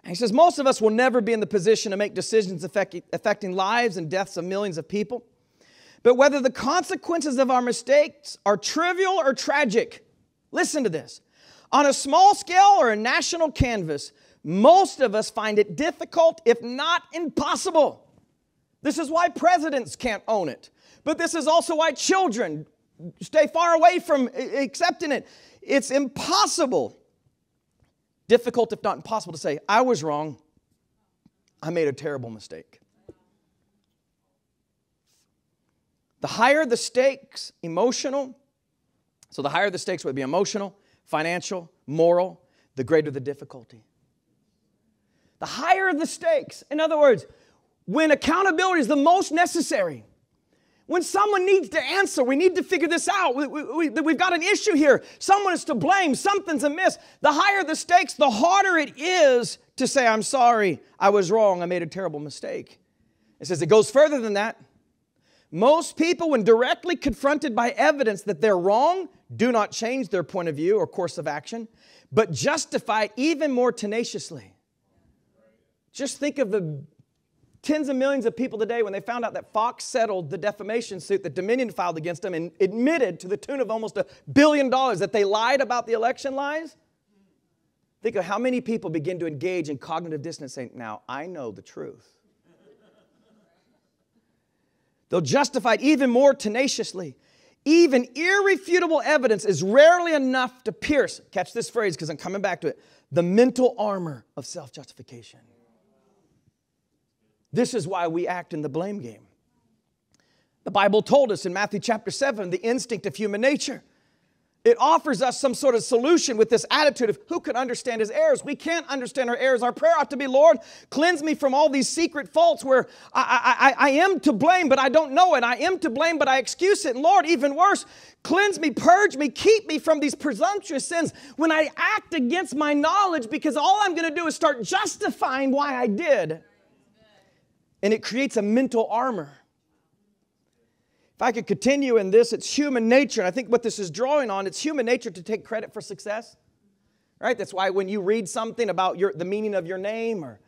he says, Most of us will never be in the position to make decisions affecting lives and deaths of millions of people. But whether the consequences of our mistakes are trivial or tragic, listen to this. On a small scale or a national canvas, most of us find it difficult, if not impossible. This is why presidents can't own it. But this is also why children stay far away from accepting it. It's impossible, difficult, if not impossible, to say, I was wrong. I made a terrible mistake. The higher the stakes, emotional, so the higher the stakes would be emotional, financial, moral, the greater the difficulty. The higher the stakes, in other words, when accountability is the most necessary, when someone needs to answer, we need to figure this out. We, we, we, we've got an issue here. Someone is to blame, something's amiss. The higher the stakes, the harder it is to say, I'm sorry, I was wrong, I made a terrible mistake. It says it goes further than that. Most people, when directly confronted by evidence that they're wrong, do not change their point of view or course of action, but justify it even more tenaciously. Just think of the tens of millions of people today when they found out that Fox settled the defamation suit that Dominion filed against them and admitted to the tune of almost a billion dollars that they lied about the election lies. Think of how many people begin to engage in cognitive dissonance saying, Now I know the truth. They'll justify it even more tenaciously. Even irrefutable evidence is rarely enough to pierce, catch this phrase because I'm coming back to it, the mental armor of self justification. This is why we act in the blame game. The Bible told us in Matthew chapter 7 the instinct of human nature. It offers us some sort of solution with this attitude of who can understand his errors. We can't understand our errors. Our prayer ought to be, Lord, cleanse me from all these secret faults where I, I, I, am to blame, but I don't know it. I am to blame, but I excuse it. And Lord, even worse, cleanse me, purge me, keep me from these presumptuous sins when I act against my knowledge because all I'm going to do is start justifying why I did. And it creates a mental armor. If I could continue in this, it's human nature. And I think what this is drawing on, it's human nature to take credit for success. Right? That's why when you read something about your, the meaning of your name or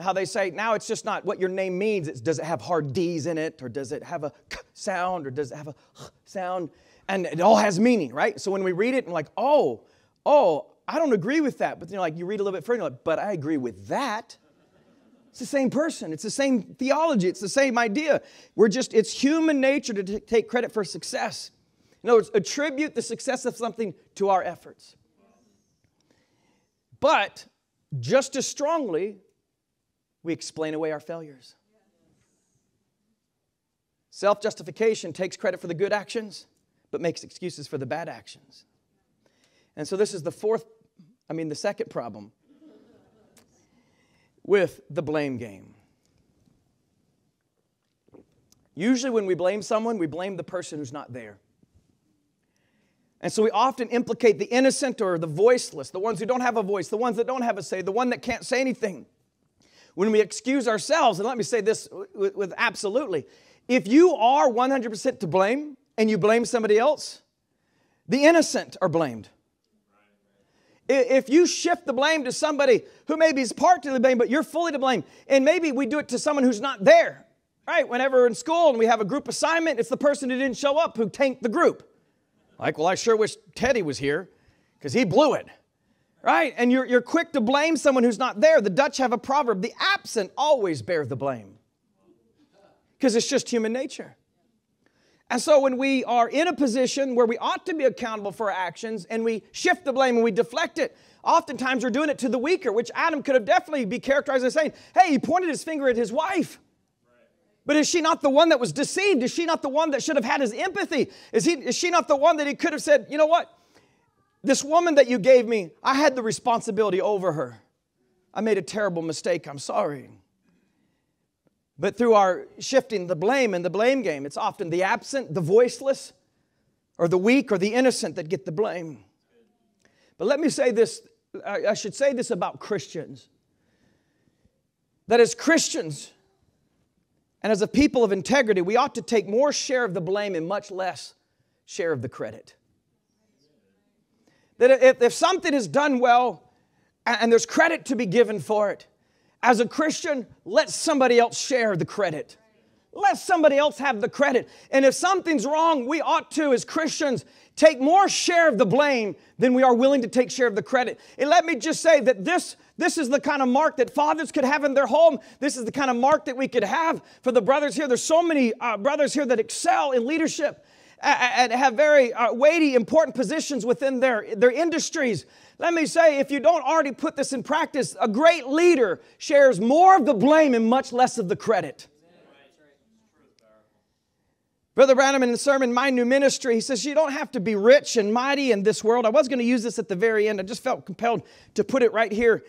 how they say now it's just not what your name means. It's does it have hard D's in it or does it have a k sound or does it have a sound? And it all has meaning, right? So when we read it and like, oh, oh, I don't agree with that. But you know, like you read a little bit further, like, but I agree with that. It's the same person, it's the same theology, it's the same idea. We're just, it's human nature to take credit for success. In other words, attribute the success of something to our efforts. But just as strongly, we explain away our failures. Self justification takes credit for the good actions, but makes excuses for the bad actions. And so, this is the fourth, I mean, the second problem with the blame game. Usually, when we blame someone, we blame the person who's not there. And so we often implicate the innocent or the voiceless, the ones who don't have a voice, the ones that don't have a say, the one that can't say anything. When we excuse ourselves, and let me say this with, with absolutely if you are 100% to blame and you blame somebody else, the innocent are blamed. If you shift the blame to somebody who maybe is partly to the blame, but you're fully to blame, and maybe we do it to someone who's not there, right? Whenever we're in school and we have a group assignment, it's the person who didn't show up who tanked the group. Like, well, I sure wish Teddy was here because he blew it, right? And you're, you're quick to blame someone who's not there. The Dutch have a proverb the absent always bear the blame because it's just human nature. And so when we are in a position where we ought to be accountable for our actions and we shift the blame and we deflect it, oftentimes we're doing it to the weaker, which Adam could have definitely be characterized as saying, hey, he pointed his finger at his wife. But is she not the one that was deceived? Is she not the one that should have had his empathy? Is, he, is she not the one that he could have said, you know what? This woman that you gave me, I had the responsibility over her. I made a terrible mistake. I'm sorry. But through our shifting the blame and the blame game, it's often the absent, the voiceless, or the weak or the innocent that get the blame. But let me say this I should say this about Christians that as Christians and as a people of integrity, we ought to take more share of the blame and much less share of the credit. That if, if something is done well and there's credit to be given for it, as a Christian, let somebody else share the credit. Let somebody else have the credit. And if something's wrong, we ought to, as Christians, take more share of the blame than we are willing to take share of the credit. And let me just say that this, this is the kind of mark that fathers could have in their home. This is the kind of mark that we could have for the brothers here. There's so many uh, brothers here that excel in leadership and have very uh, weighty, important positions within their, their industries. Let me say, if you don't already put this in practice, a great leader shares more of the blame and much less of the credit. Brother Branham in the sermon, My New Ministry, he says, You don't have to be rich and mighty in this world. I was going to use this at the very end. I just felt compelled to put it right here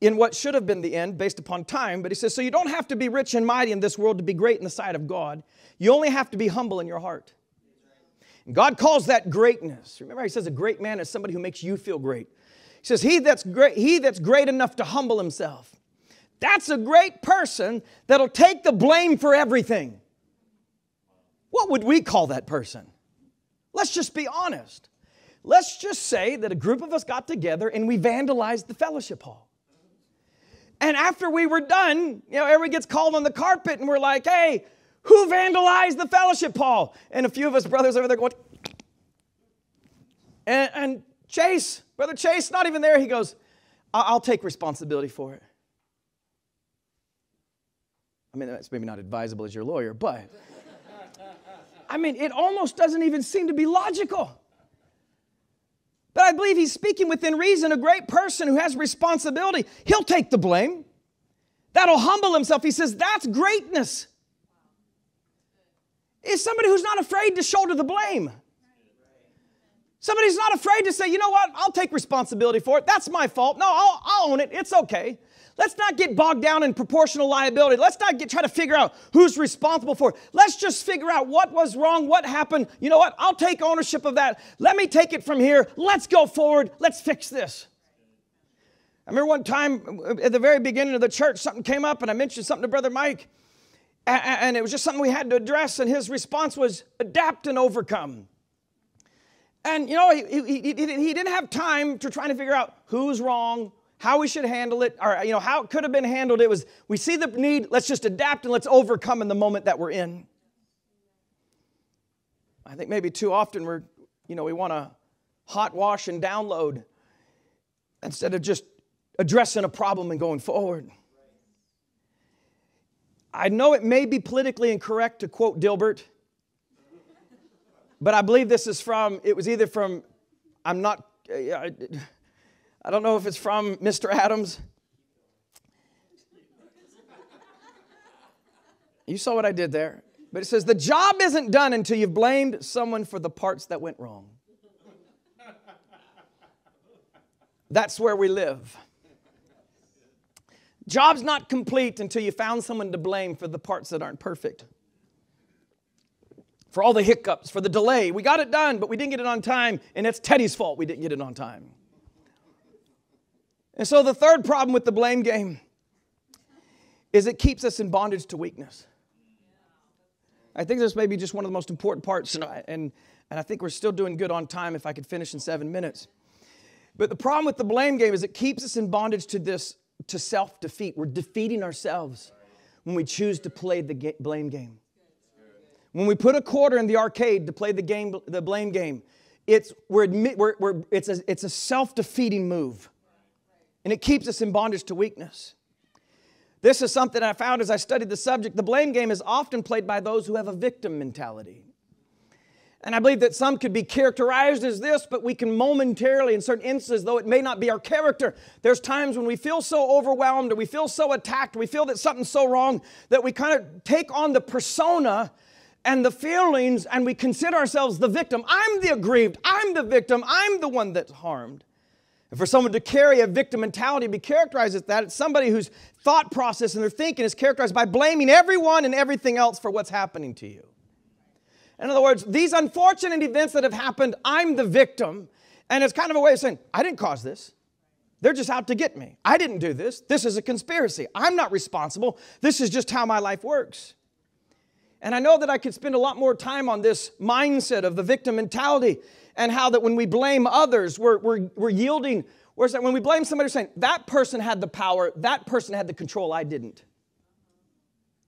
in what should have been the end based upon time. But he says, So you don't have to be rich and mighty in this world to be great in the sight of God. You only have to be humble in your heart. God calls that greatness. Remember, he says a great man is somebody who makes you feel great. He says, He that's great, he that's great enough to humble himself. That's a great person that'll take the blame for everything. What would we call that person? Let's just be honest. Let's just say that a group of us got together and we vandalized the fellowship hall. And after we were done, you know, everybody gets called on the carpet and we're like, hey, who vandalized the fellowship hall? And a few of us brothers over there going, and, and Chase, Brother Chase, not even there, he goes, I'll take responsibility for it. I mean, that's maybe not advisable as your lawyer, but I mean, it almost doesn't even seem to be logical. But I believe he's speaking within reason. A great person who has responsibility, he'll take the blame. That'll humble himself. He says, That's greatness is somebody who's not afraid to shoulder the blame. Somebody's not afraid to say, you know what, I'll take responsibility for it. That's my fault. No, I'll, I'll own it. It's okay. Let's not get bogged down in proportional liability. Let's not get try to figure out who's responsible for it. Let's just figure out what was wrong, what happened. You know what? I'll take ownership of that. Let me take it from here. Let's go forward. Let's fix this. I remember one time uh, at the very beginning of the church, something came up, and I mentioned something to Brother Mike, and it was just something we had to address, and his response was adapt and overcome. And you know, he, he, he, didn't have time to try to figure out who's wrong, how we should handle it, or you know, how it could have been handled. It was we see the need, let's just adapt and let's overcome in the moment that we're in. I think maybe too often we're, you know, we want to hot wash and download instead of just addressing a problem and going forward. I know it may be politically incorrect to quote Dilbert, but I believe this is from, it was either from, I'm not, I, don't know if it's from Mr. Adams. You saw what I did there. But it says, the job isn't done until you've blamed someone for the parts that went wrong. That's where we live. Job's not complete until you found someone to blame for the parts that aren't perfect for all the hiccups, for the delay. We got it done, but we didn't get it on time, and it's Teddy's fault we didn't get it on time. And so the third problem with the blame game is it keeps us in bondage to weakness. I think this may be just one of the most important parts, and, and, and I think we're still doing good on time if I could finish in seven minutes. But the problem with the blame game is it keeps us in bondage to this, to self defeat. We're defeating ourselves when we choose to play the blame game. When we put a quarter in the arcade to play the game, the blame game, it's, we're admit, we're, we're, it's a, it's a self-defeating move. And it keeps us in bondage to weakness. This is something I found as I studied the subject. The blame game is often played by those who have a victim mentality. And I believe that some could be characterized as this, but we can momentarily, in certain instances, though it may not be our character, there's times when we feel so overwhelmed or we feel so attacked, we feel that something's so wrong that we kind of take on the persona and the feelings and we consider ourselves the victim. I'm the aggrieved. I'm the victim. I'm the one that's harmed. And for someone to carry a victim mentality, be characterized as that, it's somebody whose thought process and their thinking is characterized by blaming everyone and everything else for what's happening to you. In other words, these unfortunate events that have happened, I'm the victim. And it's kind of a way of saying, I didn't cause this. They're just out to get me. I didn't do this. This is a conspiracy. I'm not responsible. This is just how my life works. And I know that I could spend a lot more time on this mindset of the victim mentality and how that when we blame others, we're, we're, we're yielding. Where's that? When we blame somebody, saying, that person had the power, that person had the control, I didn't.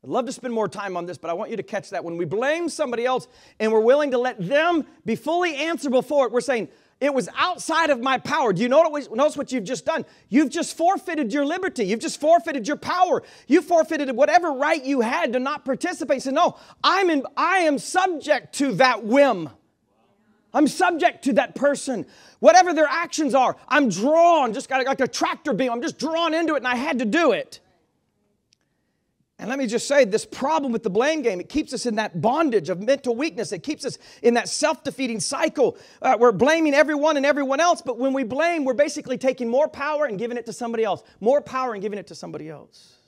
I'd love to spend more time on this, but I want you to catch that. When we blame somebody else and we're willing to let them be fully answerable for it, we're saying, it was outside of my power. Do you know notice, what you've just done? You've just forfeited your liberty. You've just forfeited your power. You forfeited whatever right you had to not participate. So no, I'm in, I am subject to that whim. I'm subject to that person. Whatever their actions are, I'm drawn, just got like a tractor beam. I'm just drawn into it and I had to do it. And let me just say this problem with the blame game, it keeps us in that bondage of mental weakness. It keeps us in that self defeating cycle. Uh, we're blaming everyone and everyone else, but when we blame, we're basically taking more power and giving it to somebody else, more power and giving it to somebody else.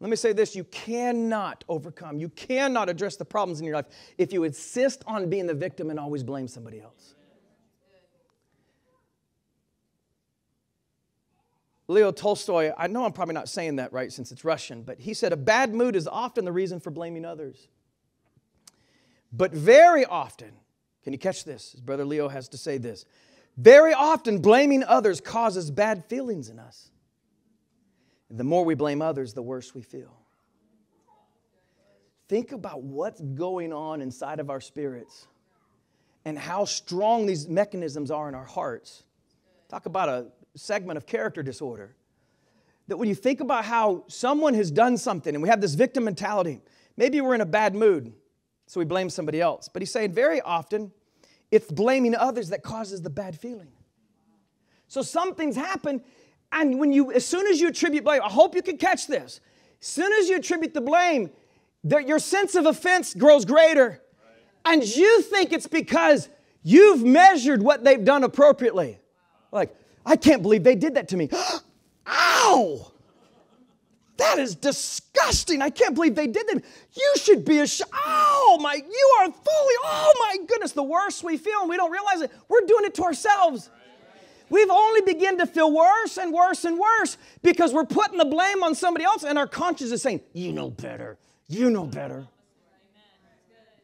Let me say this you cannot overcome, you cannot address the problems in your life if you insist on being the victim and always blame somebody else. Leo Tolstoy, I know I'm probably not saying that right since it's Russian, but he said a bad mood is often the reason for blaming others. But very often, can you catch this? His brother Leo has to say this. Very often, blaming others causes bad feelings in us. And the more we blame others, the worse we feel. Think about what's going on inside of our spirits and how strong these mechanisms are in our hearts. Talk about a segment of character disorder. That when you think about how someone has done something and we have this victim mentality, maybe we're in a bad mood, so we blame somebody else. But he's saying very often it's blaming others that causes the bad feeling. So something's happened, and when you, as soon as you attribute blame, I hope you can catch this. As soon as you attribute the blame, that your sense of offense grows greater. And you think it's because you've measured what they've done appropriately. Like, I can't believe they did that to me. Ow! That is disgusting. I can't believe they did that. You should be ashamed. Oh my, you are fully, oh my goodness, the worse we feel and we don't realize it. We're doing it to ourselves. We've only begun to feel worse and worse and worse because we're putting the blame on somebody else and our conscience is saying, You know better. You know better.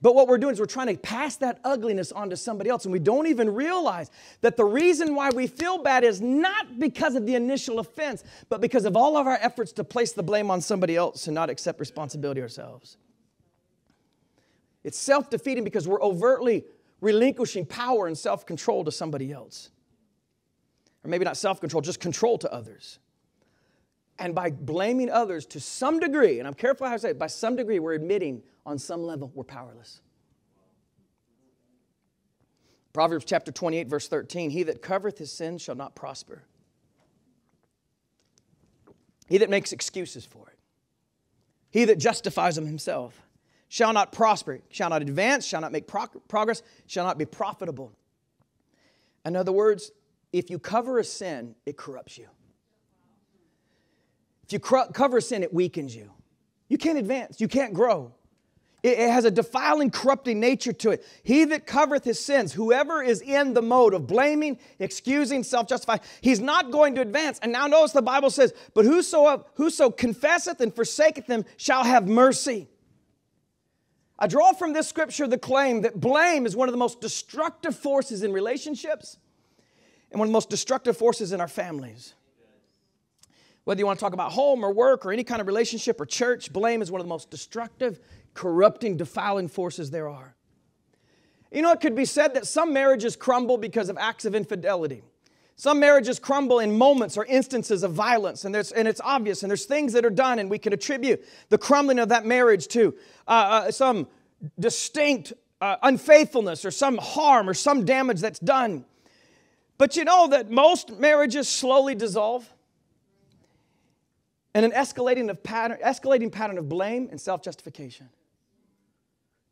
But what we're doing is we're trying to pass that ugliness onto somebody else, and we don't even realize that the reason why we feel bad is not because of the initial offense, but because of all of our efforts to place the blame on somebody else and not accept responsibility ourselves. It's self defeating because we're overtly relinquishing power and self control to somebody else. Or maybe not self control, just control to others. And by blaming others to some degree, and I'm careful how I say it, by some degree, we're admitting on some level we're powerless. Proverbs chapter 28, verse 13 He that covereth his sins shall not prosper. He that makes excuses for it, he that justifies them himself, shall not prosper, shall not advance, shall not make progress, shall not be profitable. In other words, if you cover a sin, it corrupts you. If you cover sin, it weakens you. You can't advance, you can't grow. It has a defiling, corrupting nature to it. He that covereth his sins, whoever is in the mode of blaming, excusing, self justifying, he's not going to advance. And now notice the Bible says, But whoso, whoso confesseth and forsaketh them shall have mercy. I draw from this scripture the claim that blame is one of the most destructive forces in relationships and one of the most destructive forces in our families. Whether you want to talk about home or work or any kind of relationship or church, blame is one of the most destructive, corrupting, defiling forces there are. You know, it could be said that some marriages crumble because of acts of infidelity. Some marriages crumble in moments or instances of violence, and, and it's obvious, and there's things that are done, and we can attribute the crumbling of that marriage to uh, uh, some distinct uh, unfaithfulness or some harm or some damage that's done. But you know that most marriages slowly dissolve and an escalating, of pattern, escalating pattern of blame and self justification.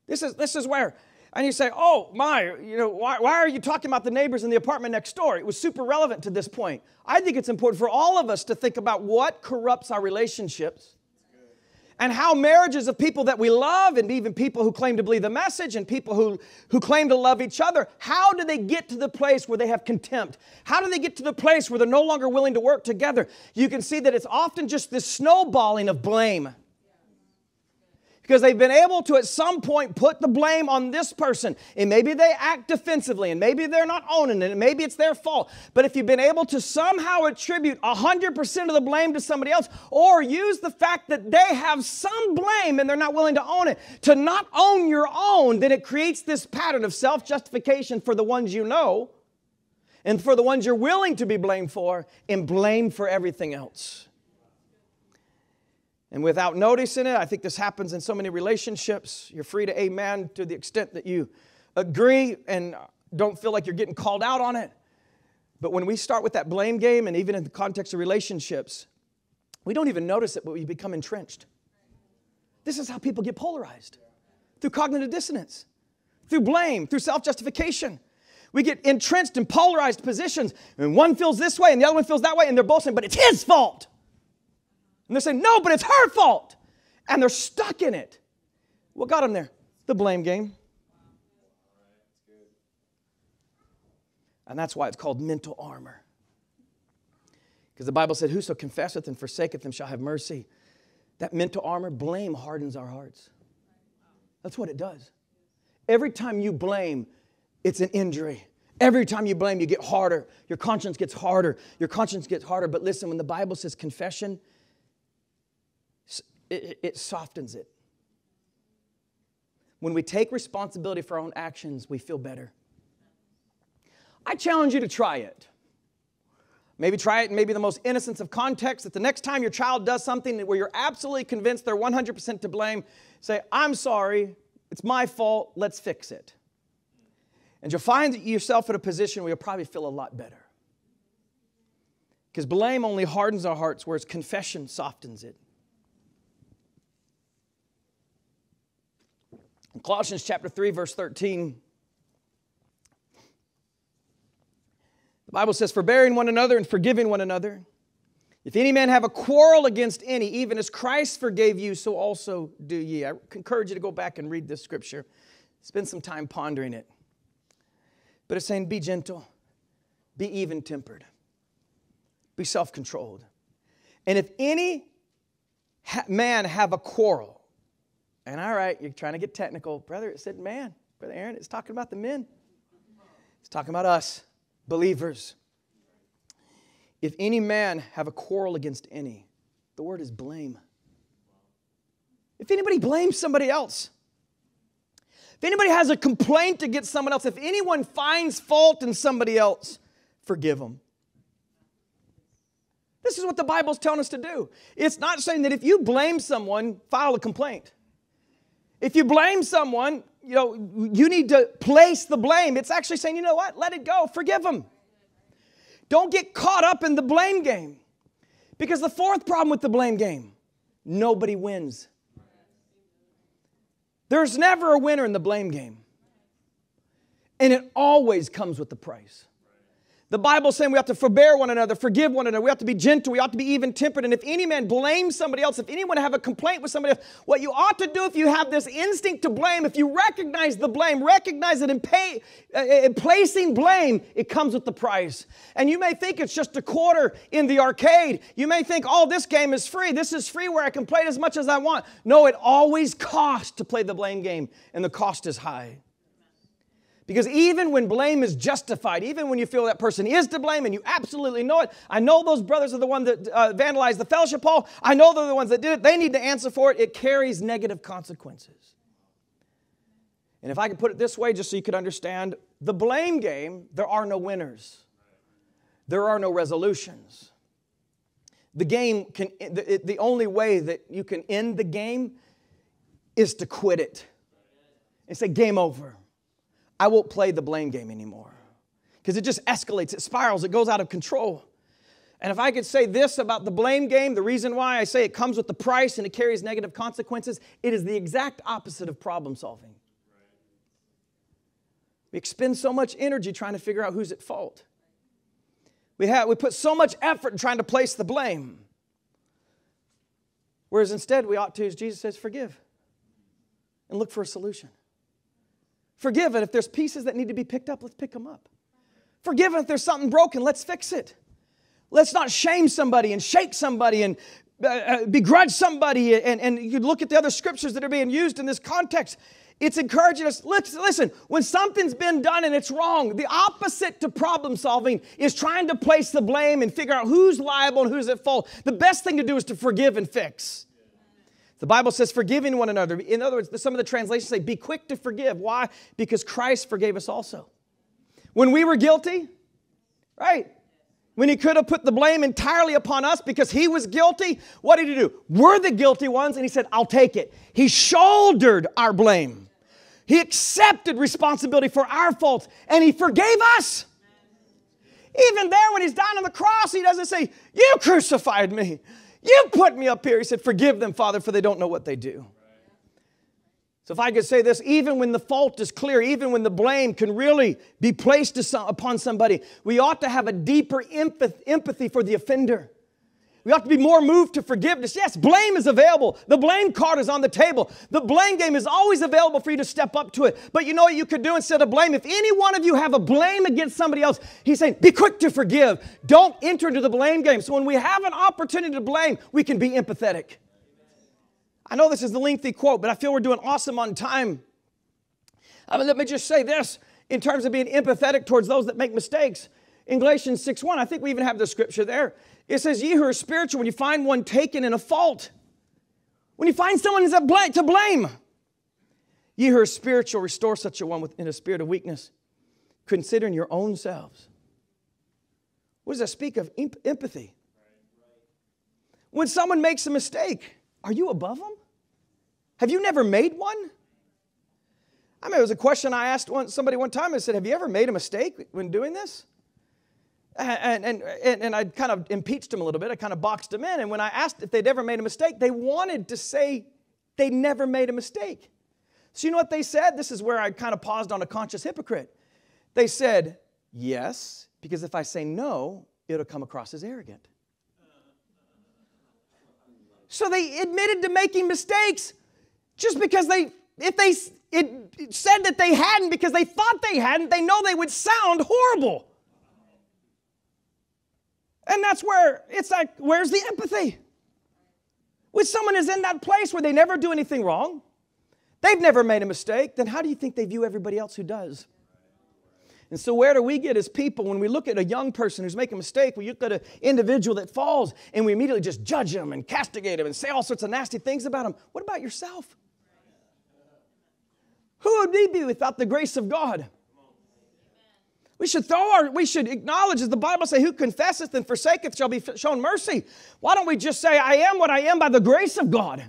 This is, this is where, and you say, oh my, you know, why, why are you talking about the neighbors in the apartment next door? It was super relevant to this point. I think it's important for all of us to think about what corrupts our relationships and how marriages of people that we love and even people who claim to believe the message and people who, who claim to love each other, how do they get to the place where they have contempt? How do they get to the place where they're no longer willing to work together? You can see that it's often just this snowballing of blame because they've been able to at some point put the blame on this person. And maybe they act defensively and maybe they're not owning it and maybe it's their fault. But if you've been able to somehow attribute 100% of the blame to somebody else or use the fact that they have some blame and they're not willing to own it to not own your own, then it creates this pattern of self justification for the ones you know and for the ones you're willing to be blamed for and blame for everything else. And without noticing it, I think this happens in so many relationships. You're free to amen to the extent that you agree and don't feel like you're getting called out on it. But when we start with that blame game, and even in the context of relationships, we don't even notice it, but we become entrenched. This is how people get polarized through cognitive dissonance, through blame, through self justification. We get entrenched in polarized positions, and one feels this way and the other one feels that way, and they're both saying, but it's his fault. And they're saying, no, but it's her fault. And they're stuck in it. What got them there? The blame game. And that's why it's called mental armor. Because the Bible said, Whoso confesseth and forsaketh them shall have mercy. That mental armor, blame hardens our hearts. That's what it does. Every time you blame, it's an injury. Every time you blame, you get harder. Your conscience gets harder. Your conscience gets harder. But listen, when the Bible says confession, it, it softens it. When we take responsibility for our own actions, we feel better. I challenge you to try it. Maybe try it in maybe the most innocence of context that the next time your child does something where you're absolutely convinced they're 100% to blame, say, I'm sorry, it's my fault, let's fix it. And you'll find yourself in a position where you'll probably feel a lot better. Because blame only hardens our hearts, whereas confession softens it. In Colossians chapter 3, verse 13, The Bible says, forbearing one another and forgiving one another. If any man have a quarrel against any, even as Christ forgave you, so also do ye. I encourage you to go back and read this scripture. Spend some time pondering it. But it's saying, be gentle, be even tempered, be self controlled. And if any man have a quarrel, and all right, you're trying to get technical, brother, it said man. Brother Aaron, it's talking about the men, it's talking about us, believers. If any man have a quarrel against any, the word is blame. If anybody blames somebody else, if anybody has a complaint against someone else, if anyone finds fault in somebody else, forgive them. This is what the Bible's telling us to do. It's not saying that if you blame someone, file a complaint. If you blame someone, you know, you need to place the blame. It's actually saying, you know what? Let it go. Forgive them. Don't get caught up in the blame game. Because the fourth problem with the blame game nobody wins. There's never a winner in the blame game. And it always comes with the price. The Bible's saying we have to forbear one another, forgive one another. We have to be gentle. We ought to be even tempered. And if any man blames somebody else, if anyone have a complaint with somebody else, what you ought to do if you have this instinct to blame, if you recognize the blame, recognize it and pay, uh, in placing blame, it comes with the price. And you may think it's just a quarter in the arcade. You may think, oh, this game is free. This is free where I can play it as much as I want. No, it always costs to play the blame game, and the cost is high. Because even when blame is justified, even when you feel that person is to blame and you absolutely know it, I know those brothers are the ones that uh, vandalized the fellowship hall. I know they're the ones that did it. They need to answer for it. It carries negative consequences. And if I could put it this way, just so you could understand, the blame game, there are no winners, there are no resolutions. The game can, the, the only way that you can end the game is to quit it and say, game over. I won't play the blame game anymore. Because it just escalates, it spirals, it goes out of control. And if I could say this about the blame game, the reason why I say it comes with the price and it carries negative consequences, it is the exact opposite of problem solving. We expend so much energy trying to figure out who's at fault. We, have, we put so much effort in trying to place the blame. Whereas instead, we ought to, as Jesus says, forgive and look for a solution. Forgive it. If there's pieces that need to be picked up, let's pick them up. Forgive it if there's something broken, let's fix it. Let's not shame somebody and shake somebody and uh, uh, begrudge somebody. And, and you look at the other scriptures that are being used in this context. It's encouraging us. Listen, when something's been done and it's wrong, the opposite to problem solving is trying to place the blame and figure out who's liable and who's at fault. The best thing to do is to forgive and fix. The Bible says, forgiving one another. In other words, some of the translations say, be quick to forgive. Why? Because Christ forgave us also. When we were guilty, right? When he could have put the blame entirely upon us because he was guilty, what did he do? We're the guilty ones, and he said, I'll take it. He shouldered our blame. He accepted responsibility for our faults, and he forgave us. Even there, when he's down on the cross, he doesn't say, You crucified me. You put me up here. He said, Forgive them, Father, for they don't know what they do. So, if I could say this, even when the fault is clear, even when the blame can really be placed upon somebody, we ought to have a deeper empathy for the offender. We ought to be more moved to forgiveness. Yes, blame is available. The blame card is on the table. The blame game is always available for you to step up to it. But you know what you could do instead of blame? If any one of you have a blame against somebody else, he's saying, be quick to forgive. Don't enter into the blame game. So when we have an opportunity to blame, we can be empathetic. I know this is the lengthy quote, but I feel we're doing awesome on time. I mean, let me just say this in terms of being empathetic towards those that make mistakes. In Galatians 6 1, I think we even have the scripture there. It says, Ye who are spiritual, when you find one taken in a fault, when you find someone to blame, ye who are spiritual, restore such a one in a spirit of weakness, considering your own selves. What does that speak of? Empathy. When someone makes a mistake, are you above them? Have you never made one? I mean, it was a question I asked one, somebody one time. I said, Have you ever made a mistake when doing this? And, and, and, I kind of impeached them a little bit. I kind of boxed them in. And when I asked if they'd ever made a mistake, they wanted to say they never made a mistake. So, you know what they said? This is where I kind of paused on a conscious hypocrite. They said, Yes, Because if I say no, it'll come across as arrogant. So they admitted to making mistakes just because they, if they it said that they hadn't because they thought they hadn't, they know they would sound horrible. And that's where it's like, where's the empathy? When someone is in that place where they never do anything wrong, they've never made a mistake, then how do you think they view everybody else who does? And so, where do we get as people when we look at a young person who's making a mistake? We look at an individual that falls and we immediately just judge them and castigate them and say all sorts of nasty things about them. What about yourself? Who would we be without the grace of God? We should throw our, we should acknowledge, as the Bible says, who confesseth and forsaketh shall be shown mercy. Why don't we just say, I am what I am by the grace of God?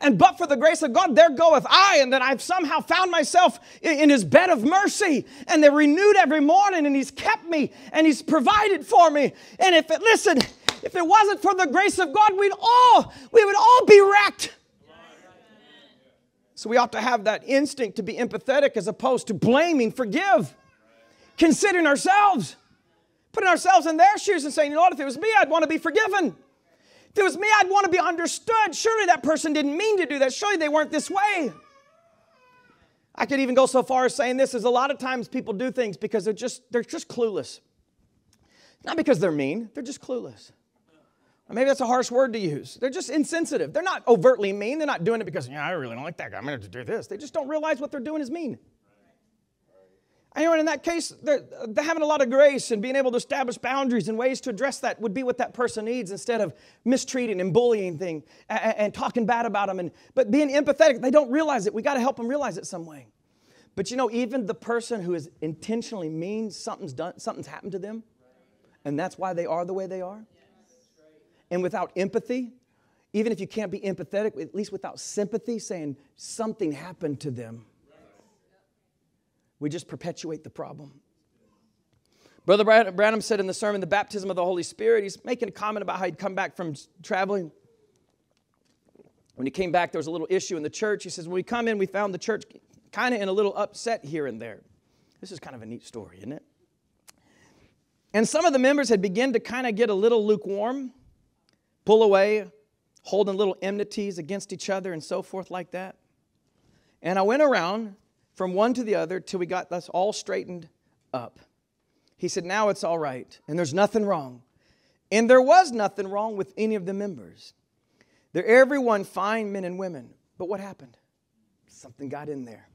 And but for the grace of God, there goeth I, and that I've somehow found myself in his bed of mercy, and they're renewed every morning, and he's kept me, and he's provided for me. And if it, listen, if it wasn't for the grace of God, we'd all, we would all be wrecked. So we ought to have that instinct to be empathetic as opposed to blaming, forgive, considering ourselves, putting ourselves in their shoes and saying, you know what, if it was me, I'd want to be forgiven. If it was me, I'd want to be understood. Surely that person didn't mean to do that. Surely they weren't this way. I could even go so far as saying this is a lot of times people do things because they're just they're just clueless. Not because they're mean, they're just clueless. Or maybe that's a harsh word to use. They're just insensitive. They're not overtly mean. They're not doing it because, yeah, I really don't like that guy. I'm going to do this. They just don't realize what they're doing is mean. Know, in that case, they're, they're, having a lot of grace and being able to establish boundaries and ways to address that would be what that person needs instead of mistreating and bullying thing and, and talking bad about them. And, but being empathetic, they don't realize it. We got to help them realize it some way. But you know, even the person who is intentionally mean, something's done, something's happened to them, and that's why they are the way they are. And without empathy, even if you can't be empathetic, at least without sympathy, saying something happened to them we just perpetuate the problem. Brother Branham said in the sermon, The Baptism of the Holy Spirit, he's making a comment about how he'd come back from traveling. When he came back, there was a little issue in the church. He says, When we come in, we found the church kind of in a little upset here and there. This is kind of a neat story, isn't it? And some of the members had begun to kind of get a little lukewarm, pull away, holding little enmities against each other and so forth, like that. And I went around from one to the other till we got us all straightened up. He said, Now it's all right, and there's nothing wrong. And there was nothing wrong with any of the members. They're everyone fine men and women. But what happened? Something got in there.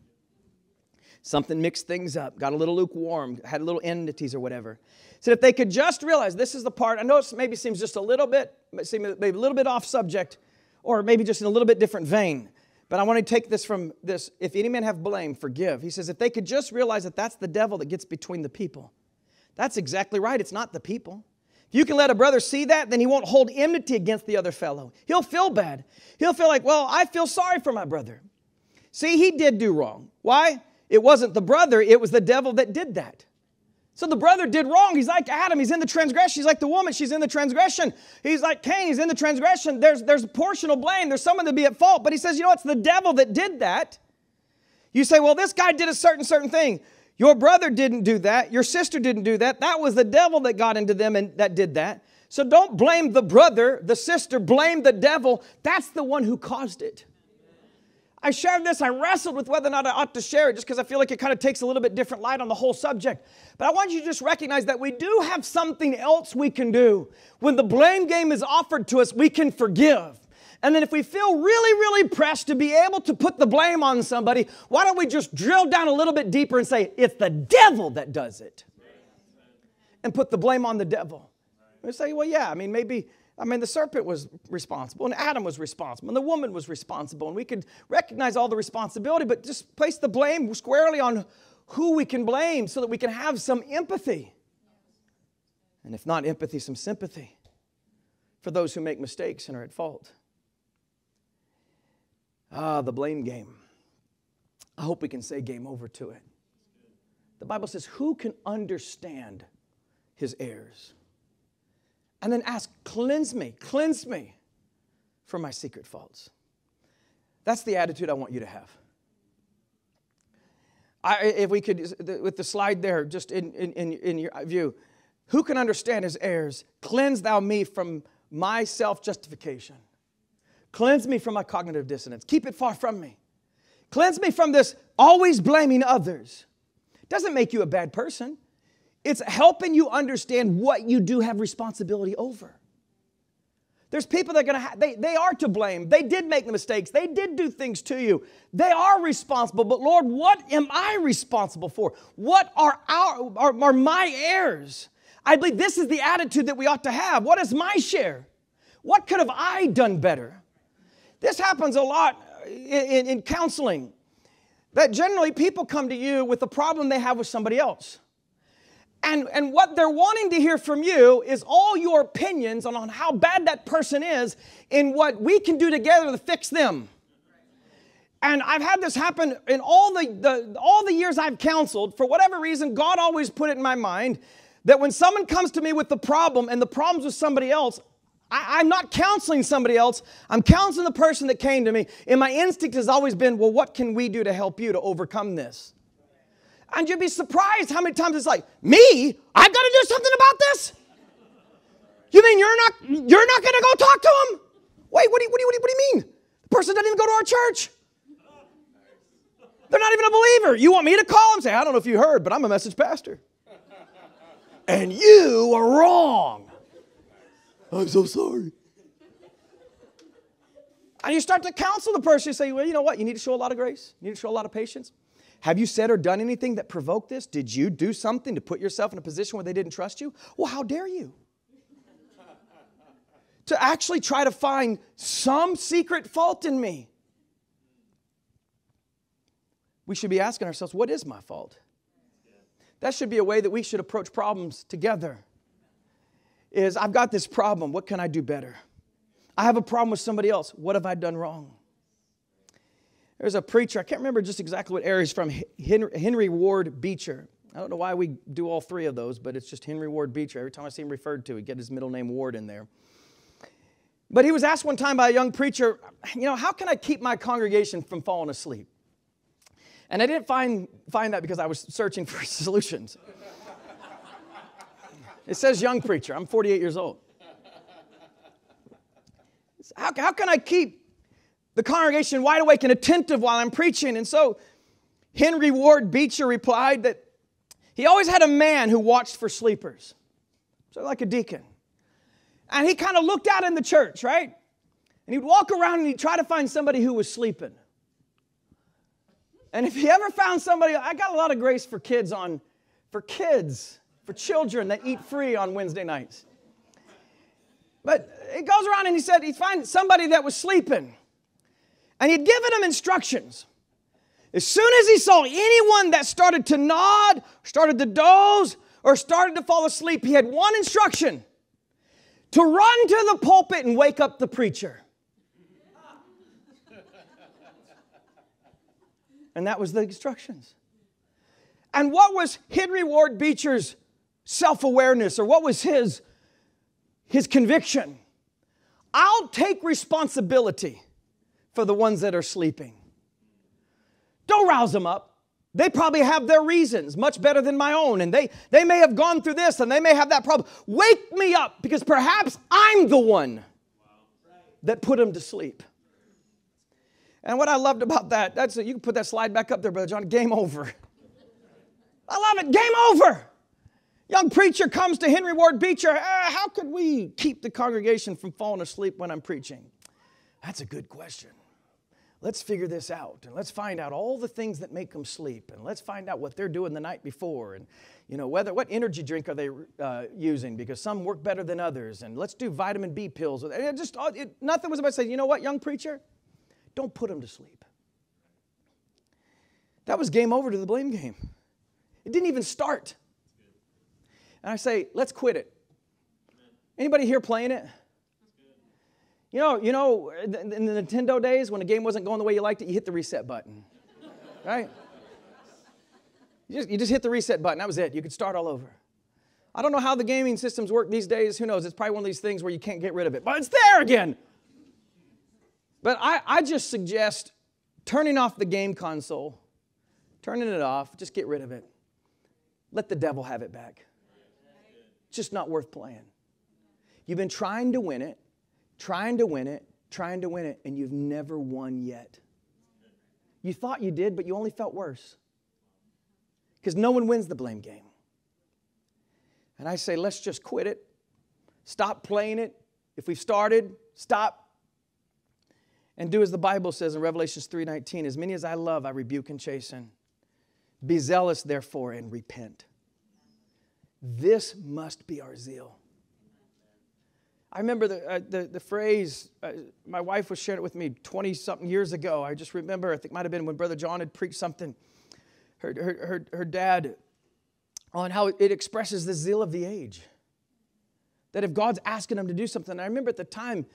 Something mixed things up, got a little lukewarm, had a little enmities or whatever. Said if they could just realize this is the part, I know it maybe seems just a little bit, maybe a little bit off subject, or maybe just in a little bit different vein. But I want to take this from this if any man have blame, forgive. He says, if they could just realize that that's the devil that gets between the people. That's exactly right. It's not the people. If you can let a brother see that, then he won't hold enmity against the other fellow. He'll feel bad. He'll feel like, well, I feel sorry for my brother. See, he did do wrong. Why? It wasn't the brother, it was the devil that did that. So the brother did wrong. He's like Adam. He's in the transgression. He's like the woman. She's in the transgression. He's like Cain. He's in the transgression. There's, there's a portion of blame. There's someone to be at fault. But he says, you know, it's the devil that did that. You say, well, this guy did a certain, certain thing. Your brother didn't do that. Your sister didn't do that. That was the devil that got into them and that did that. So don't blame the brother, the sister, blame the devil. That's the one who caused it. I shared this, I wrestled with whether or not I ought to share it just because I feel like it kind of takes a little bit different light on the whole subject. But I want you to just recognize that we do have something else we can do. When the blame game is offered to us, we can forgive. And then if we feel really, really pressed to be able to put the blame on somebody, why don't we just drill down a little bit deeper and say, it's the devil that does it? And put the blame on the devil. We say, well, yeah, I mean, maybe I mean, the serpent was responsible, and Adam was responsible, and the woman was responsible, and we could recognize all the responsibility, but just place the blame squarely on who we can blame so that we can have some empathy. And if not empathy, some sympathy for those who make mistakes and are at fault. Ah, the blame game. I hope we can say game over to it. The Bible says, Who can understand his errors? And then ask, Cleanse me, cleanse me from my secret faults. That's the attitude I want you to have. I, if we could, with the slide there, just in, in, in your view, Who can understand his errors? Cleanse thou me from my self justification. Cleanse me from my cognitive dissonance. Keep it far from me. Cleanse me from this always blaming others. Doesn't make you a bad person. It's helping you understand what you do have responsibility over. There's people that are gonna, ha- they, they are to blame. They did make the mistakes. They did do things to you. They are responsible. But Lord, what am I responsible for? What are our, are, are my errors? I believe this is the attitude that we ought to have. What is my share? What could have I done better? This happens a lot uh, in, in, in counseling. That generally people come to you with a problem they have with somebody else. And, and what they're wanting to hear from you is all your opinions on, on how bad that person is and what we can do together to fix them. And I've had this happen in all the, the, all the years I've counseled. For whatever reason, God always put it in my mind that when someone comes to me with the problem and the problem's with somebody else, I, am not counseling somebody else. I'm counseling the person that came to me. And my instinct has always been, well, what can we do to help you to overcome this? And you'd be surprised how many times it's like, me? I've got to do something about this? You mean you're not you're not going to go talk to him? Wait, what do, you, what, do you, what, do you, mean? The person doesn't even go to our church. They're not even a believer. You want me to call them? Say, I don't know if you heard, but I'm a message pastor. And you are wrong. I'm so sorry. And you start to counsel the person. You say, well, you know what? You need to show a lot of grace. You need to show a lot of patience. Have you said or done anything that provoked this? Did you do something to put yourself in a position where they didn't trust you? Well, how dare you? to actually try to find some secret fault in me. We should be asking ourselves, what is my fault? That should be a way that we should approach problems together. Is I've got this problem, what can I do better? I have a problem with somebody else, what have I done wrong? There's a preacher, I can't remember just exactly what area he's from, Henry Ward Beecher. I don't know why we do all three of those, but it's just Henry Ward Beecher. Every time I see him referred to, he get his middle name Ward in there. But he was asked one time by a young preacher, you know, how can I keep my congregation from falling asleep? And I didn't find, find that because I was searching for solutions. it says young preacher. I'm 48 years old. How, how can I keep the congregation wide awake and attentive while I'm preaching. And so Henry Ward Beecher replied that he always had a man who watched for sleepers, so like a deacon. And he kind of looked out in the church, right? And he'd walk around and he'd try to find somebody who was sleeping. And if he ever found somebody, I got a lot of grace for kids on, for kids, for children that eat free on Wednesday nights. But he goes around and he said he'd find somebody that was sleeping. And he'd given them instructions. As soon as he saw anyone that started to nod, started to doze, or started to fall asleep, he had one instruction to run to the pulpit and wake up the preacher. And that was the instructions. And what was Henry Ward Beecher's self awareness, or what was his, his conviction? I'll take responsibility for the ones that are sleeping. Don't rouse them up. They probably have their reasons, much better than my own, and they, they may have gone through this and they may have that problem. Wake me up because perhaps I'm the one that put them to sleep. And what I loved about that, that's you can put that slide back up there, Brother John. Game over. I love it. Game over. Young preacher comes to Henry Ward Beecher. Uh, how could we keep the congregation from falling asleep when I'm preaching? That's a good question let's figure this out and let's find out all the things that make them sleep and let's find out what they're doing the night before and you know whether what energy drink are they uh, using because some work better than others and let's do vitamin b pills it. Just it, nothing was about saying you know what young preacher? Don't put them to sleep. That was game over to the blame game. It didn't even start. And i say let's quit it. Anybody here playing it you know, you know, in the Nintendo days when the game wasn't going the way you liked it, you hit the reset button, right? You just, you just hit the reset button. That was it. You could start all over. I don't know how the gaming systems work these days. Who knows? It's probably one of these things where you can't get rid of it, but it's there again. But I, I just suggest turning off the game console, turning it off, just get rid of it. Let the devil have it back. It's just not worth playing. You've been trying to win it, trying to win it, trying to win it, and you've never won yet. You thought you did, but you only felt worse. Because no one wins the blame game. And I say, let's just quit it. Stop playing it. If we've started, stop. And do as the Bible says in Revelations 3:19, as many as I love, I rebuke and chasten. Be zealous, therefore, and repent. This must be our zeal. I remember the, uh, the, the, phrase, uh, my wife was sharing it with me 20 something years ago. I just remember, I think it might have been when Brother John had preached something, her, her, her, her dad, on how it expresses the zeal of the age. That if God's asking him to do something, I remember at the time,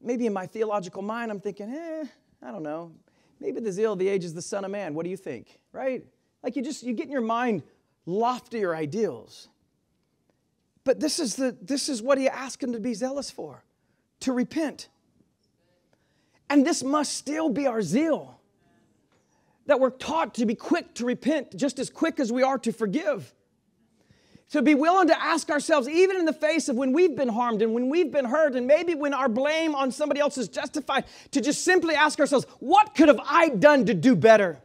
maybe in my theological mind, I'm thinking, eh, I don't know. Maybe the zeal of the age is the Son of Man. What do you think? Right? Like you just, you get in your mind loftier ideals. But this is, the, this is what he asked him to be zealous for to repent. And this must still be our zeal that we're taught to be quick to repent just as quick as we are to forgive. To be willing to ask ourselves, even in the face of when we've been harmed and when we've been hurt, and maybe when our blame on somebody else is justified, to just simply ask ourselves, what could have I done to do better?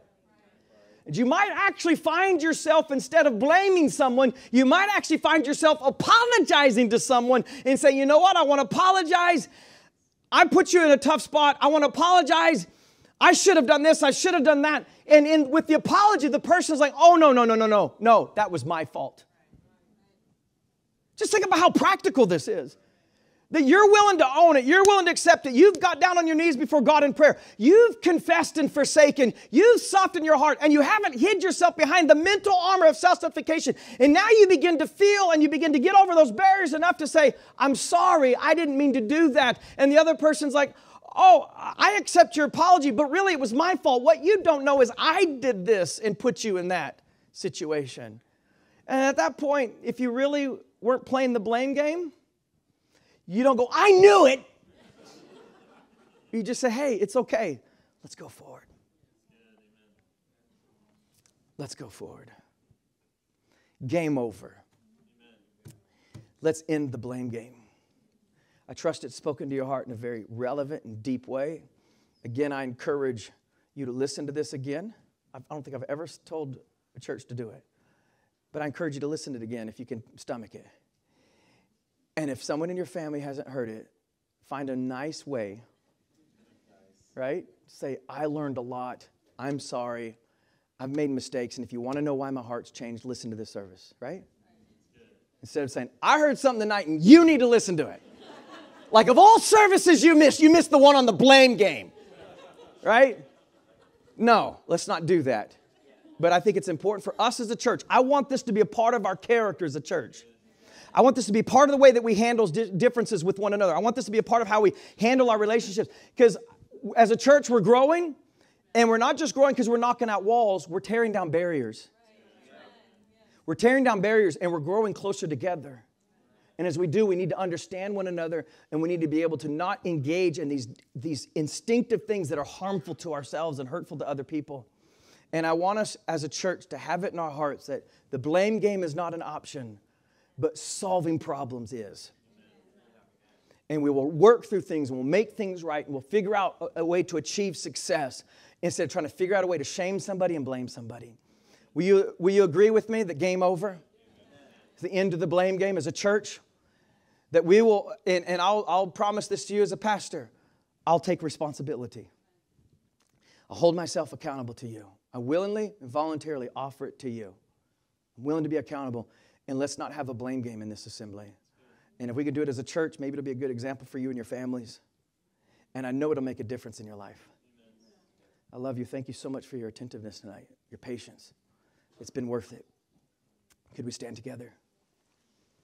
And you might actually find yourself, instead of blaming someone, you might actually find yourself apologizing to someone and say, you know what, I want to apologize. I put you in a tough spot. I want to apologize. I should have done this. I should have done that. And in, with the apology, the person is like, oh, no, no, no, no, no, no, that was my fault. Just think about how practical this is. That you're willing to own it, you're willing to accept it. You've got down on your knees before God in prayer. You've confessed and forsaken. You've softened your heart, and you haven't hid yourself behind the mental armor of self justification. And now you begin to feel and you begin to get over those barriers enough to say, I'm sorry, I didn't mean to do that. And the other person's like, Oh, I accept your apology, but really it was my fault. What you don't know is I did this and put you in that situation. And at that point, if you really weren't playing the blame game, you don't go, I knew it. You just say, hey, it's okay. Let's go forward. Let's go forward. Game over. Let's end the blame game. I trust it's spoken to your heart in a very relevant and deep way. Again, I encourage you to listen to this again. I don't think I've ever told a church to do it, but I encourage you to listen to it again if you can stomach it. And if someone in your family hasn't heard it, find a nice way, right? Say, I learned a lot. I'm sorry. I've made mistakes. And if you want to know why my heart's changed, listen to this service, right? Instead of saying, I heard something tonight and you need to listen to it. like, of all services you missed, you missed the one on the blame game, right? No, let's not do that. But I think it's important for us as a church. I want this to be a part of our character as a church. I want this to be part of the way that we handle di- differences with one another. I want this to be a part of how we handle our relationships. Because as a church, we're growing, and we're not just growing because we're knocking out walls, we're tearing down barriers. We're tearing down barriers and we're growing closer together. And as we do, we need to understand one another and we need to be able to not engage in these, these instinctive things that are harmful to ourselves and hurtful to other people. And I want us as a church to have it in our hearts that the blame game is not an option, but solving problems is. And we will work through things and we'll make things right and we'll figure out a, way to achieve success instead of trying to figure out a way to shame somebody and blame somebody. Will you, will you agree with me that game over? It's the end of the blame game as a church. That we will, and, and I'll, I'll promise this to you as a pastor, I'll take responsibility. I'll hold myself accountable to you. I willingly and voluntarily offer it to you. I'm willing to be accountable. And let's not have a blame game in this assembly. And if we could do it as a church, maybe it'll be a good example for you and your families. And I know it'll make a difference in your life. I love you. Thank you so much for your attentiveness tonight, your patience. It's been worth it. Could we stand together?